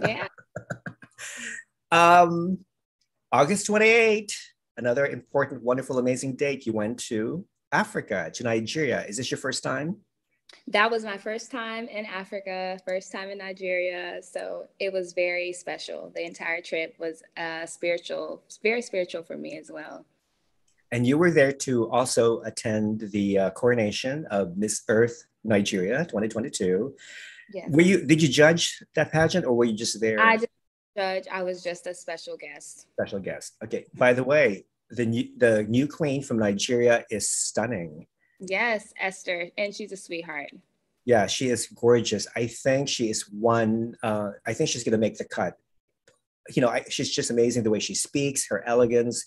Yeah. um, August 28, another important, wonderful, amazing date. You went to Africa, to Nigeria. Is this your first time? That was my first time in Africa, first time in Nigeria. So it was very special. The entire trip was uh, spiritual, very spiritual for me as well. And you were there to also attend the uh, coronation of Miss Earth Nigeria 2022. Yes. Were you? Did you judge that pageant, or were you just there? I didn't judge. I was just a special guest. Special guest. Okay. By the way, the new the new queen from Nigeria is stunning. Yes, Esther, and she's a sweetheart. Yeah, she is gorgeous. I think she is one. Uh, I think she's going to make the cut. You know, I, she's just amazing the way she speaks, her elegance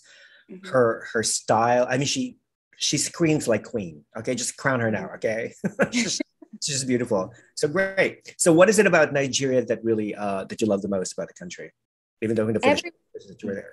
mm-hmm. her her style. I mean, she she screams like queen. Okay, just crown her now. Mm-hmm. Okay, she's, just beautiful. So great. So what is it about Nigeria that really uh, that you love the most about the country? Even though the Every,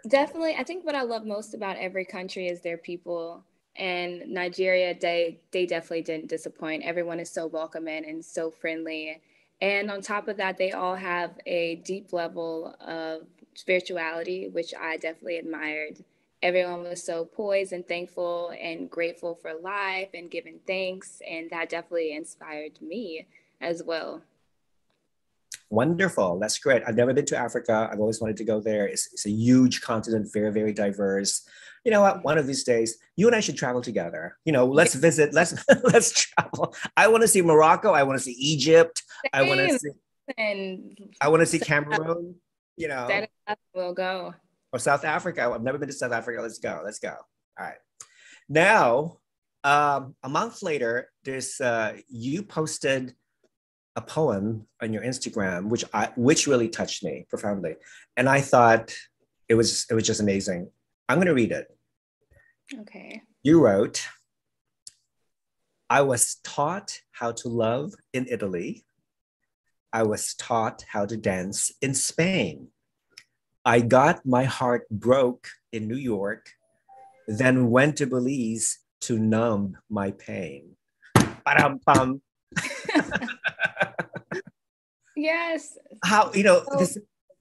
Definitely. I think what I love most about every country is their people. And Nigeria, they they definitely didn't disappoint. Everyone is so welcoming and so friendly. And on top of that, they all have a deep level of spirituality, which I definitely admired. Everyone was so poised and thankful and grateful for life and giving thanks. And that definitely inspired me as well. Wonderful. That's great. I've never been to Africa. I've always wanted to go there. It's, it's a huge continent, very, very diverse. You know what? One of these days, you and I should travel together. You know, let's visit. Let's let's travel. I want to see Morocco. I want to see Egypt. Same. I want to see. And I want to see Cameroon. You know, we'll go. Or South Africa. I've never been to South Africa. Let's go. Let's go. All right. Now, um, a month later, this uh, you posted a poem on your Instagram, which I which really touched me profoundly, and I thought it was it was just amazing. I'm going to read it. Okay. You wrote, "I was taught how to love in Italy. I was taught how to dance in Spain. I got my heart broke in New York, then went to Belize to numb my pain." Ba-dum-bum. Yes. How, you know, this,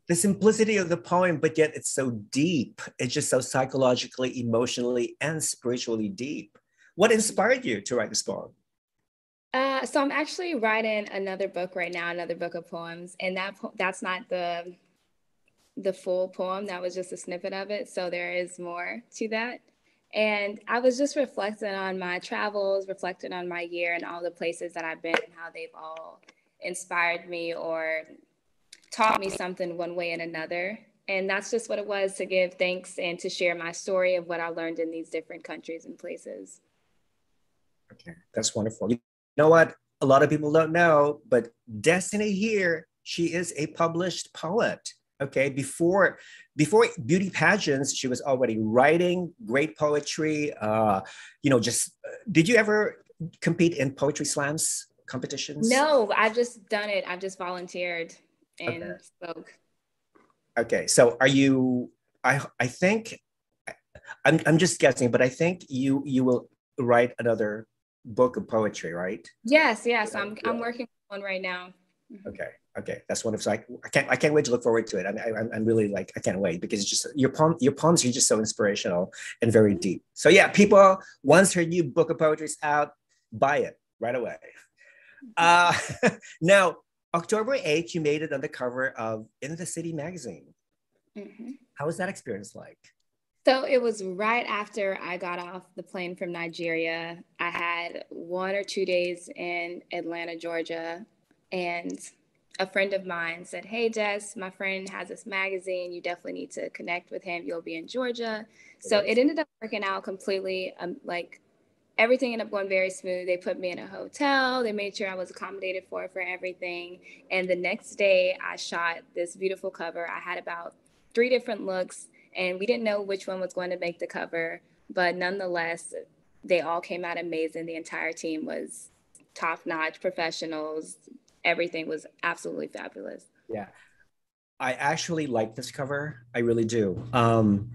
the simplicity of the poem, but yet it's so deep. It's just so psychologically, emotionally, and spiritually deep. What inspired you to write this poem? Uh, so I'm actually writing another book right now, another book of poems, and that that's not the the full poem. That was just a snippet of it. So there is more to that. And I was just reflecting on my travels, reflecting on my year and all the places that I've been and how they've all inspired me or taught me something one way and another. And that's just what it was to give thanks and to share my story of what I learned in these different countries and places. Okay, that's wonderful. You know what? A lot of people don't know, but Destiny here, she is a published poet. Okay, before before beauty pageants, she was already writing great poetry. Uh, you know, just did you ever compete in poetry slams? competitions? No, I've just done it. I've just volunteered and okay. spoke. Okay, so are you? I I think I'm I'm just guessing, but I think you you will write another book of poetry, right? Yes, yes. I'm yeah. I'm working on right now. Mm-hmm. Okay, okay, that's wonderful. So I, I can't I can't wait to look forward to it. I'm I, I'm really like I can't wait because it's just your poem your poems are just so inspirational and very mm-hmm. deep. So yeah, people, once her new book of poetry is out, buy it right away. Uh, now, October 8th, you made it on the cover of In the City magazine. Mm-hmm. How was that experience like? So it was right after I got off the plane from Nigeria. I had one or two days in Atlanta, Georgia, and a friend of mine said, Hey, Jess, my friend has this magazine. You definitely need to connect with him. You'll be in Georgia. So it ended up working out completely um, like everything ended up going very smooth. They put me in a hotel. They made sure I was accommodated for for everything. And the next day, I shot this beautiful cover. I had about three different looks, and we didn't know which one was going to make the cover, but nonetheless, they all came out amazing. The entire team was top notch professionals. Everything was absolutely fabulous. Yeah. I actually like this cover. I really do. Um,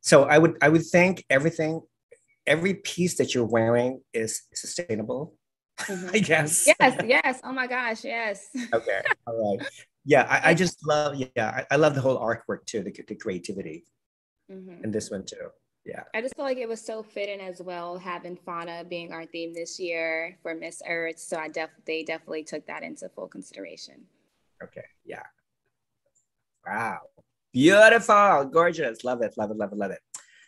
so I would I would think everything every piece that you're wearing is sustainable. Mm-hmm. I guess. Yes, yes. Oh my gosh, yes. okay. All right. Yeah, I, I just love, yeah, I, I, love the whole artwork too, the, the creativity. Mm-hmm. And this one too. Yeah. I just feel like it was so fitting as well, having fauna being our theme this year for Miss Earth. So I def they definitely took that into full consideration. Okay. Yeah. Wow. Beautiful. Gorgeous. Love it. Love it. Love it. Love it.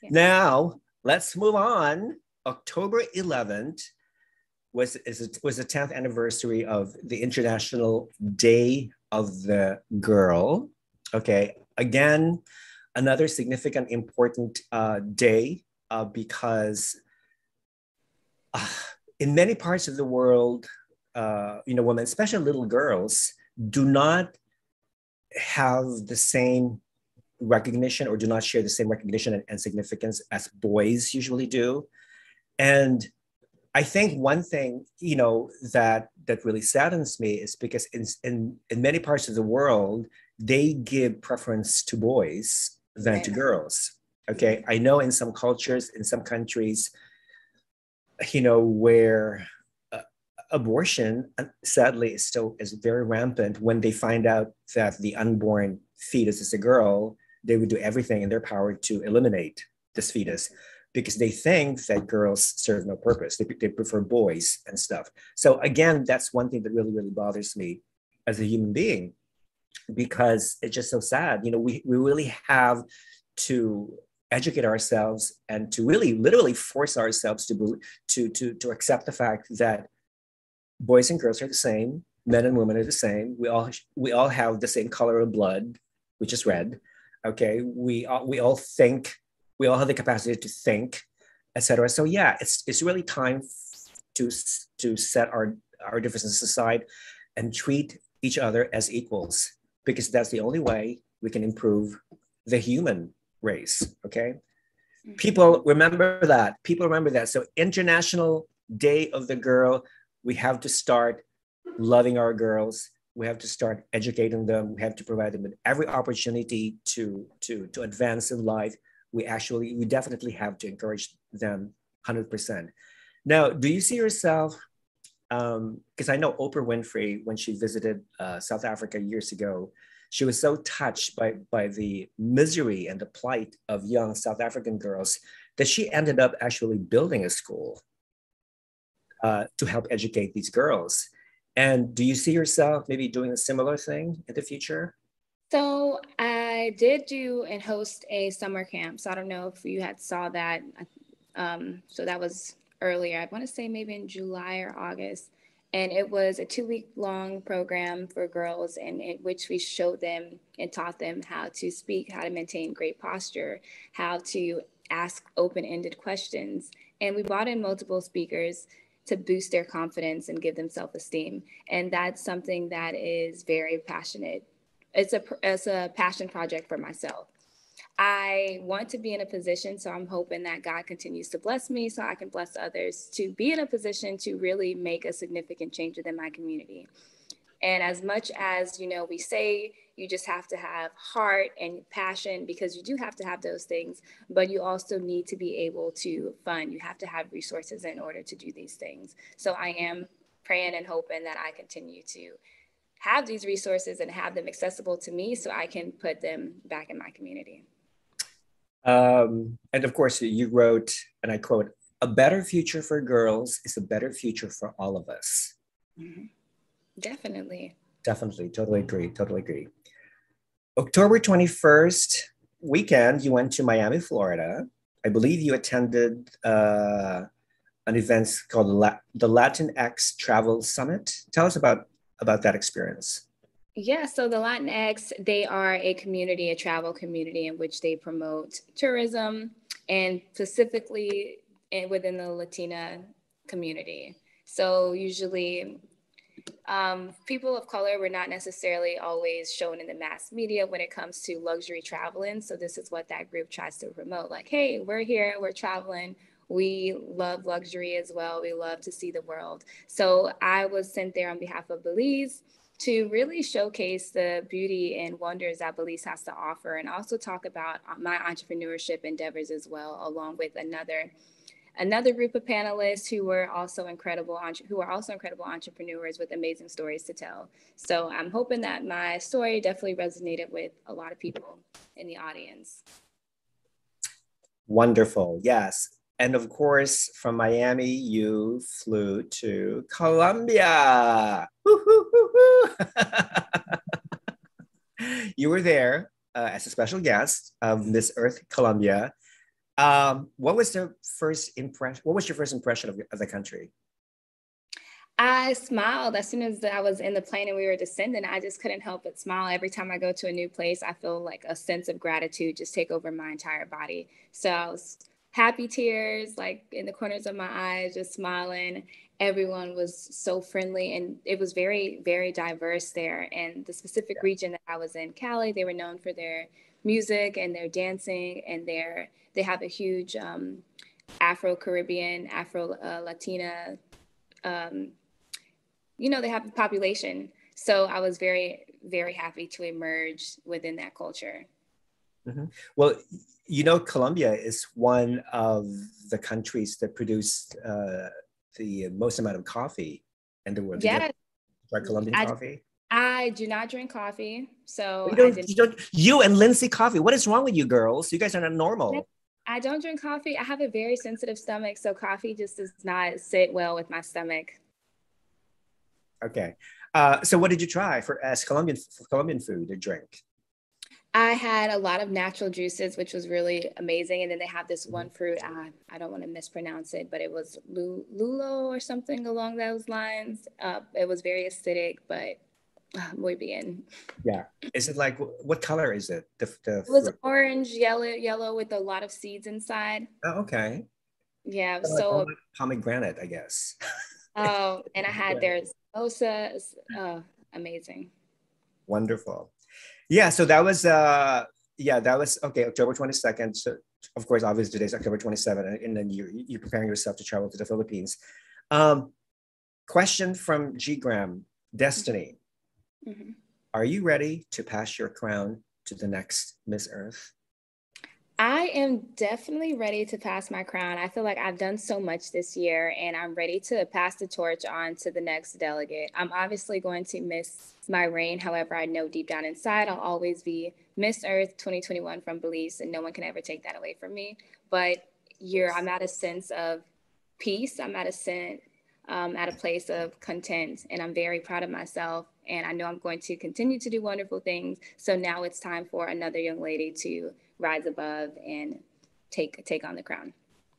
Yeah. Now Let's move on. October 11th was, is, was the 10th anniversary of the International Day of the Girl. Okay, again, another significant, important uh, day uh, because uh, in many parts of the world, uh, you know, women, especially little girls, do not have the same recognition or do not share the same recognition and, and significance as boys usually do. And I think one thing, you know, that that really saddens me is because in, in, in many parts of the world, they give preference to boys than to girls. Okay. I know in some cultures, in some countries, you know, where uh, abortion uh, sadly is still is very rampant when they find out that the unborn fetus is a girl, they would do everything in their power to eliminate this fetus because they think that girls serve no purpose. They, they prefer boys and stuff. So again, that's one thing that really, really bothers me as a human being because it's just so sad. You know, we, we really have to educate ourselves and to really literally force ourselves to, to, to, to accept the fact that boys and girls are the same, men and women are the same. We all, we all have the same color of blood, which is red. Okay. We all, we all think we all have the capacity to think, etc. So yeah, it's it's really time to to set our our differences aside and treat each other as equals because that's the only way we can improve the human race. Okay, mm-hmm. people remember that. People remember that. So International Day of the Girl, we have to start loving our girls we have to start educating them we have to provide them with every opportunity to to to advance in life we actually, we definitely have to encourage them 100%. Now, do you see yourself, because um, I know Oprah Winfrey, when she visited uh, South Africa years ago, she was so touched by, by the misery and the plight of young South African girls that she ended up actually building a school uh, to help educate these girls. And do you see yourself maybe doing a similar thing in the future? So I did do and host a summer camp. So I don't know if you had saw that. Um, so that was earlier. I want to say maybe in July or August. And it was a two week long program for girls in, in which we showed them and taught them how to speak, how to maintain great posture, how to ask open ended questions. And we brought in multiple speakers to boost their confidence and give them self esteem. And that's something that is very passionate it's a it's a passion project for myself. I want to be in a position, so I'm hoping that God continues to bless me so I can bless others to be in a position to really make a significant change within my community. And as much as, you know, we say you just have to have heart and passion because you do have to have those things, but you also need to be able to fund. You have to have resources in order to do these things. So I am praying and hoping that I continue to have these resources and have them accessible to me so I can put them back in my community. Um, and of course, you wrote, and I quote, a better future for girls is a better future for all of us. Mm-hmm. Definitely. Definitely. Totally agree. Totally agree. October 21st weekend, you went to Miami, Florida. I believe you attended uh, an event called La- the Latinx Travel Summit. Tell us about about that experience? Yeah, so the Latinx, they are a community, a travel community in which they promote tourism and specifically within the Latina community. So usually um, people of color were not necessarily always shown in the mass media when it comes to luxury traveling. So this is what that group tries to promote. Like, hey, we're here, we're traveling, we love luxury as well. We love to see the world. So I was sent there on behalf of Belize to really showcase the beauty and wonders that Belize has to offer and also talk about my entrepreneurship endeavors as well, along with another another group of panelists who were also incredible who are also incredible entrepreneurs with amazing stories to tell. So I'm hoping that my story definitely resonated with a lot of people in the audience. Wonderful. Yes. And of course, from Miami, you flew to Colombia. you were there uh, as a special guest of Miss Earth Colombia. Um, what was the first impression? What was your first impression of, of the country? I smiled as soon as I was in the plane and we were descending. I just couldn't help but smile. Every time I go to a new place, I feel like a sense of gratitude just take over my entire body. So I was happy tears like in the corners of my eyes, just smiling. Everyone was so friendly and it was very, very diverse there. And the specific region that I was in, Cali, they were known for their music and their dancing and their they have a huge um, Afro Caribbean, Afro uh, Latina, um, you know, they have a population. So I was very, very happy to emerge within that culture. Mm-hmm. Well, you know, Colombia is one of the countries that produce uh, the most amount of coffee in the world. Yeah. Try Colombian I, coffee? I do not drink coffee. So you, don't, you, don't, you and Lindsey Coffey. What is wrong with you girls? You guys are not normal. I don't drink coffee. I have a very sensitive stomach, so coffee just does not sit well with my stomach. Okay. Uh, so what did you try for as Colombian Colombian food or drink? I had a lot of natural juices, which was really amazing. And then they have this mm-hmm. one fruit. Uh, I don't want to mispronounce it, but it was lulo or something along those lines. Uh, it was very acidic, but uh, muy bien. Yeah. Is it like what color is it? The, the it was fruit? orange, yellow, yellow with a lot of seeds inside. Oh, okay. Yeah. So like pomegranate, I guess. oh, and I had their osa. Oh, amazing. Wonderful. Yeah, so that was uh yeah, that was okay, October 22nd. So of course, obviously today's October 27th, and then you're you're preparing yourself to travel to the Philippines. Um, question from G Graham, Destiny. Mm-hmm. Are you ready to pass your crown to the next Miss Earth? I am definitely ready to pass my crown. I feel like I've done so much this year and I'm ready to pass the torch on to the next delegate. I'm obviously going to miss my reign. However, I know deep down inside I'll always be Miss Earth 2021 from Belize and no one can ever take that away from me. But you're, I'm at a sense of peace. I'm at a sense, um, at a place of content and I'm very proud of myself and I know I'm going to continue to do wonderful things. So now it's time for another young lady to rise above and take take on the crown.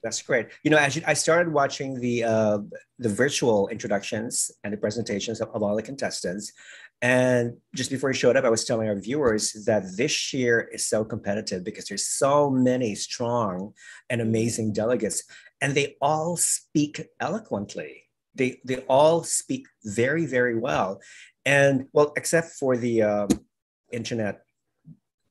That's great. You know, as I started watching the uh, the virtual introductions and the presentations of, of all the contestants, and just before you showed up, I was telling our viewers that this year is so competitive because there's so many strong and amazing delegates, and they all speak eloquently. They they all speak very very well, and well, except for the um, internet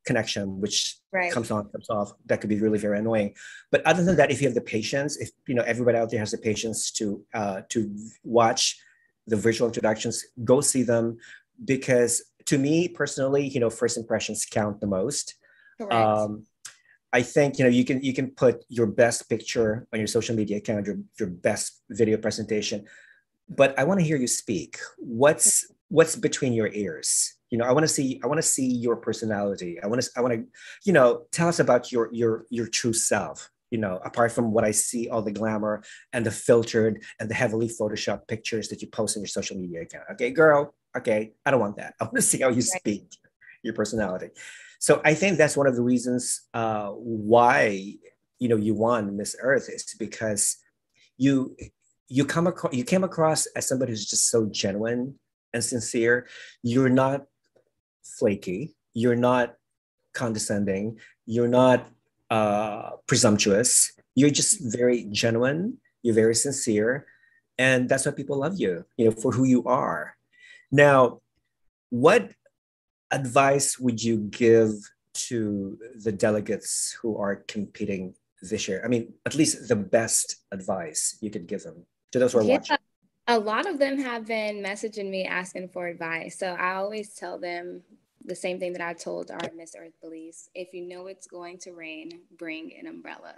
connection, which right. comes on, comes off. That could be really very annoying. But other than that, if you have the patience, if you know everybody out there has the patience to uh, to watch the virtual introductions, go see them because to me personally, you know, first impressions count the most. Um, I think you know you can you can put your best picture on your social media account, your your best video presentation, but I want to hear you speak. What's what's between your ears? You know i want to see i want to see your personality. I want to i want to you know tell us about your your your true self you know apart from what i see all the glamour and the filtered and the heavily photoshopped pictures that you post on your social media account. Okay girl okay i don't want that. I want to see how you speak your personality. So i think that's one of the reasons uh, why you know you won miss earth is because you you come across you came across as somebody who's just so genuine and sincere. You're not flaky. You're not condescending. You're not uh, presumptuous. You're just very genuine. You're very sincere. And that's why people love you, you know, for who you are. Now, what advice would you give to the delegates who are competing this year? I mean, at least the best advice you could give them to those who are yeah. watching. A lot of them have been messaging me asking for advice. So I always tell them the same thing that I told our Miss Earth Belize. If you know it's going to rain, bring an umbrella.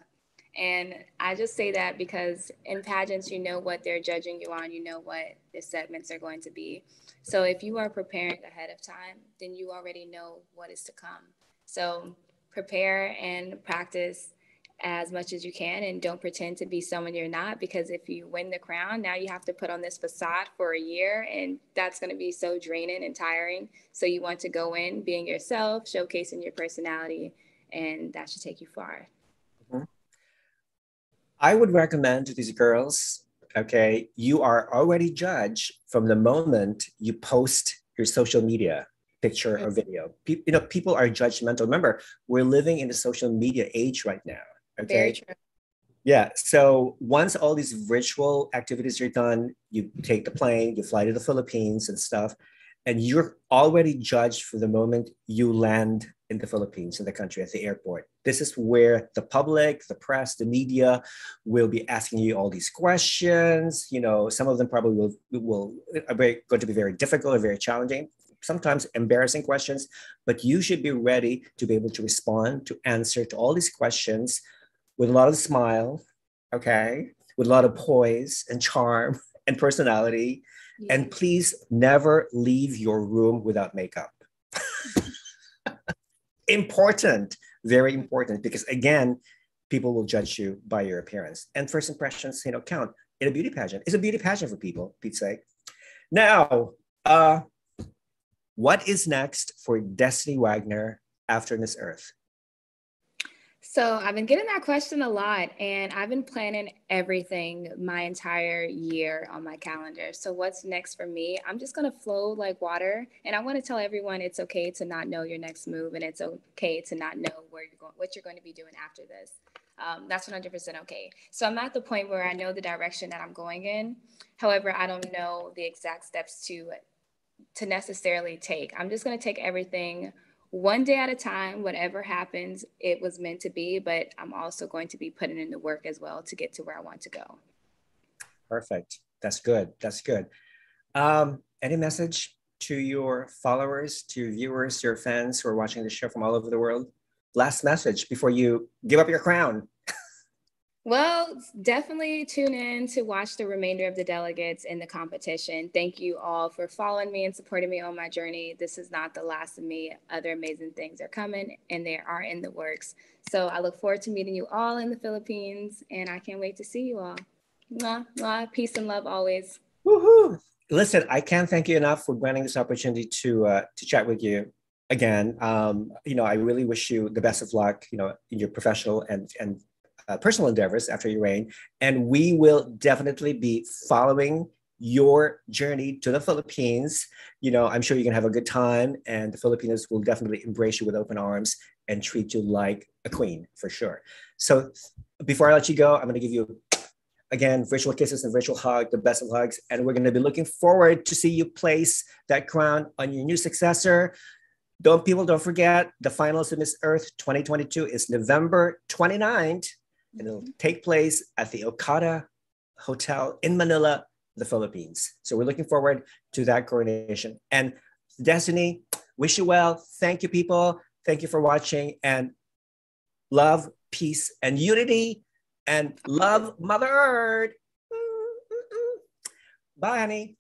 And I just say that because in pageants, you know what they're judging you on, you know what the segments are going to be. So if you are preparing ahead of time, then you already know what is to come. So prepare and practice as much as you can and don't pretend to be someone you're not because if you win the crown now you have to put on this facade for a year and that's going to be so draining and tiring. So you want to go in being yourself showcasing your personality and that should take you far. Mm-hmm. i would recommend to these girls okay you are already judged from the moment you post your social media picture or video. You know people are judgmental. Remember we're living in the social media age right now Okay. Very true. Yeah. So once all these virtual activities are done, you take the plane, you fly to the Philippines and stuff, and you're already judged for the moment you land in the Philippines, in the country, at the airport. This is where the public, the press, the media will be asking you all these questions. You know, some of them probably will will are very, going to be very difficult or very challenging. sometimes embarrassing questions, but you should be ready to be able to respond, to answer to all these questions with a lot of smile, okay, with a lot of poise and charm and personality. Yeah. And please never leave your room without makeup. important, very important, because again, people will judge you by your appearance. And first impressions, you know, count in a beauty pageant. It's a beauty pageant for people, Pete's sake. Now, uh, what is next for Destiny Wagner after Miss Earth? So I've been getting that question a lot, and I've been planning everything my entire year on my calendar. So what's next for me? I'm just gonna flow like water, and I want to tell everyone it's okay to not know your next move, and it's okay to not know where you're going, what you're going to be doing after this. Um, that's 100% okay. So I'm at the point where I know the direction that I'm going in. However, I don't know the exact steps to to necessarily take. I'm just going to take everything one day at a time. Whatever happens, it was meant to be. But I'm also going to be putting in the work as well to get to where I want to go. Perfect. That's good. That's good. Um, any message to your followers, to your viewers, your fans who are watching the show from all over the world? last message before you give up your crown? Well, definitely tune in to watch the remainder of the delegates in the competition. Thank you all for following me and supporting me on my journey. This is not the last of me. Other amazing things are coming and they are in the works. So I look forward to meeting you all in the Philippines and I can't wait to see you all. Mwah, mwah, peace and love always. Woohoo! Listen, I can't thank you enough for granting this opportunity to uh, to chat with you again, um, you know, I really wish you the best of luck, you know, in your professional and and uh, personal endeavors after your reign, and we will definitely be following your journey to the Philippines. You know, I'm sure you're gonna have a good time, and the Filipinos will definitely embrace you with open arms and treat you like a queen for sure. So, before I let you go, I'm gonna give you again virtual kisses and virtual hug, the best of hugs, and we're gonna be looking forward to see you place that crown on your new successor. Don't people don't forget the finals of Miss Earth 2022 is November 29th, and it'll mm-hmm. take place at the Okada Hotel in Manila, the Philippines. So we're looking forward to that coronation. And Destiny, wish you well. Thank you, people. Thank you for watching and love, peace, and unity. And love Mother Earth. Mm, mm, mm. Bye, honey.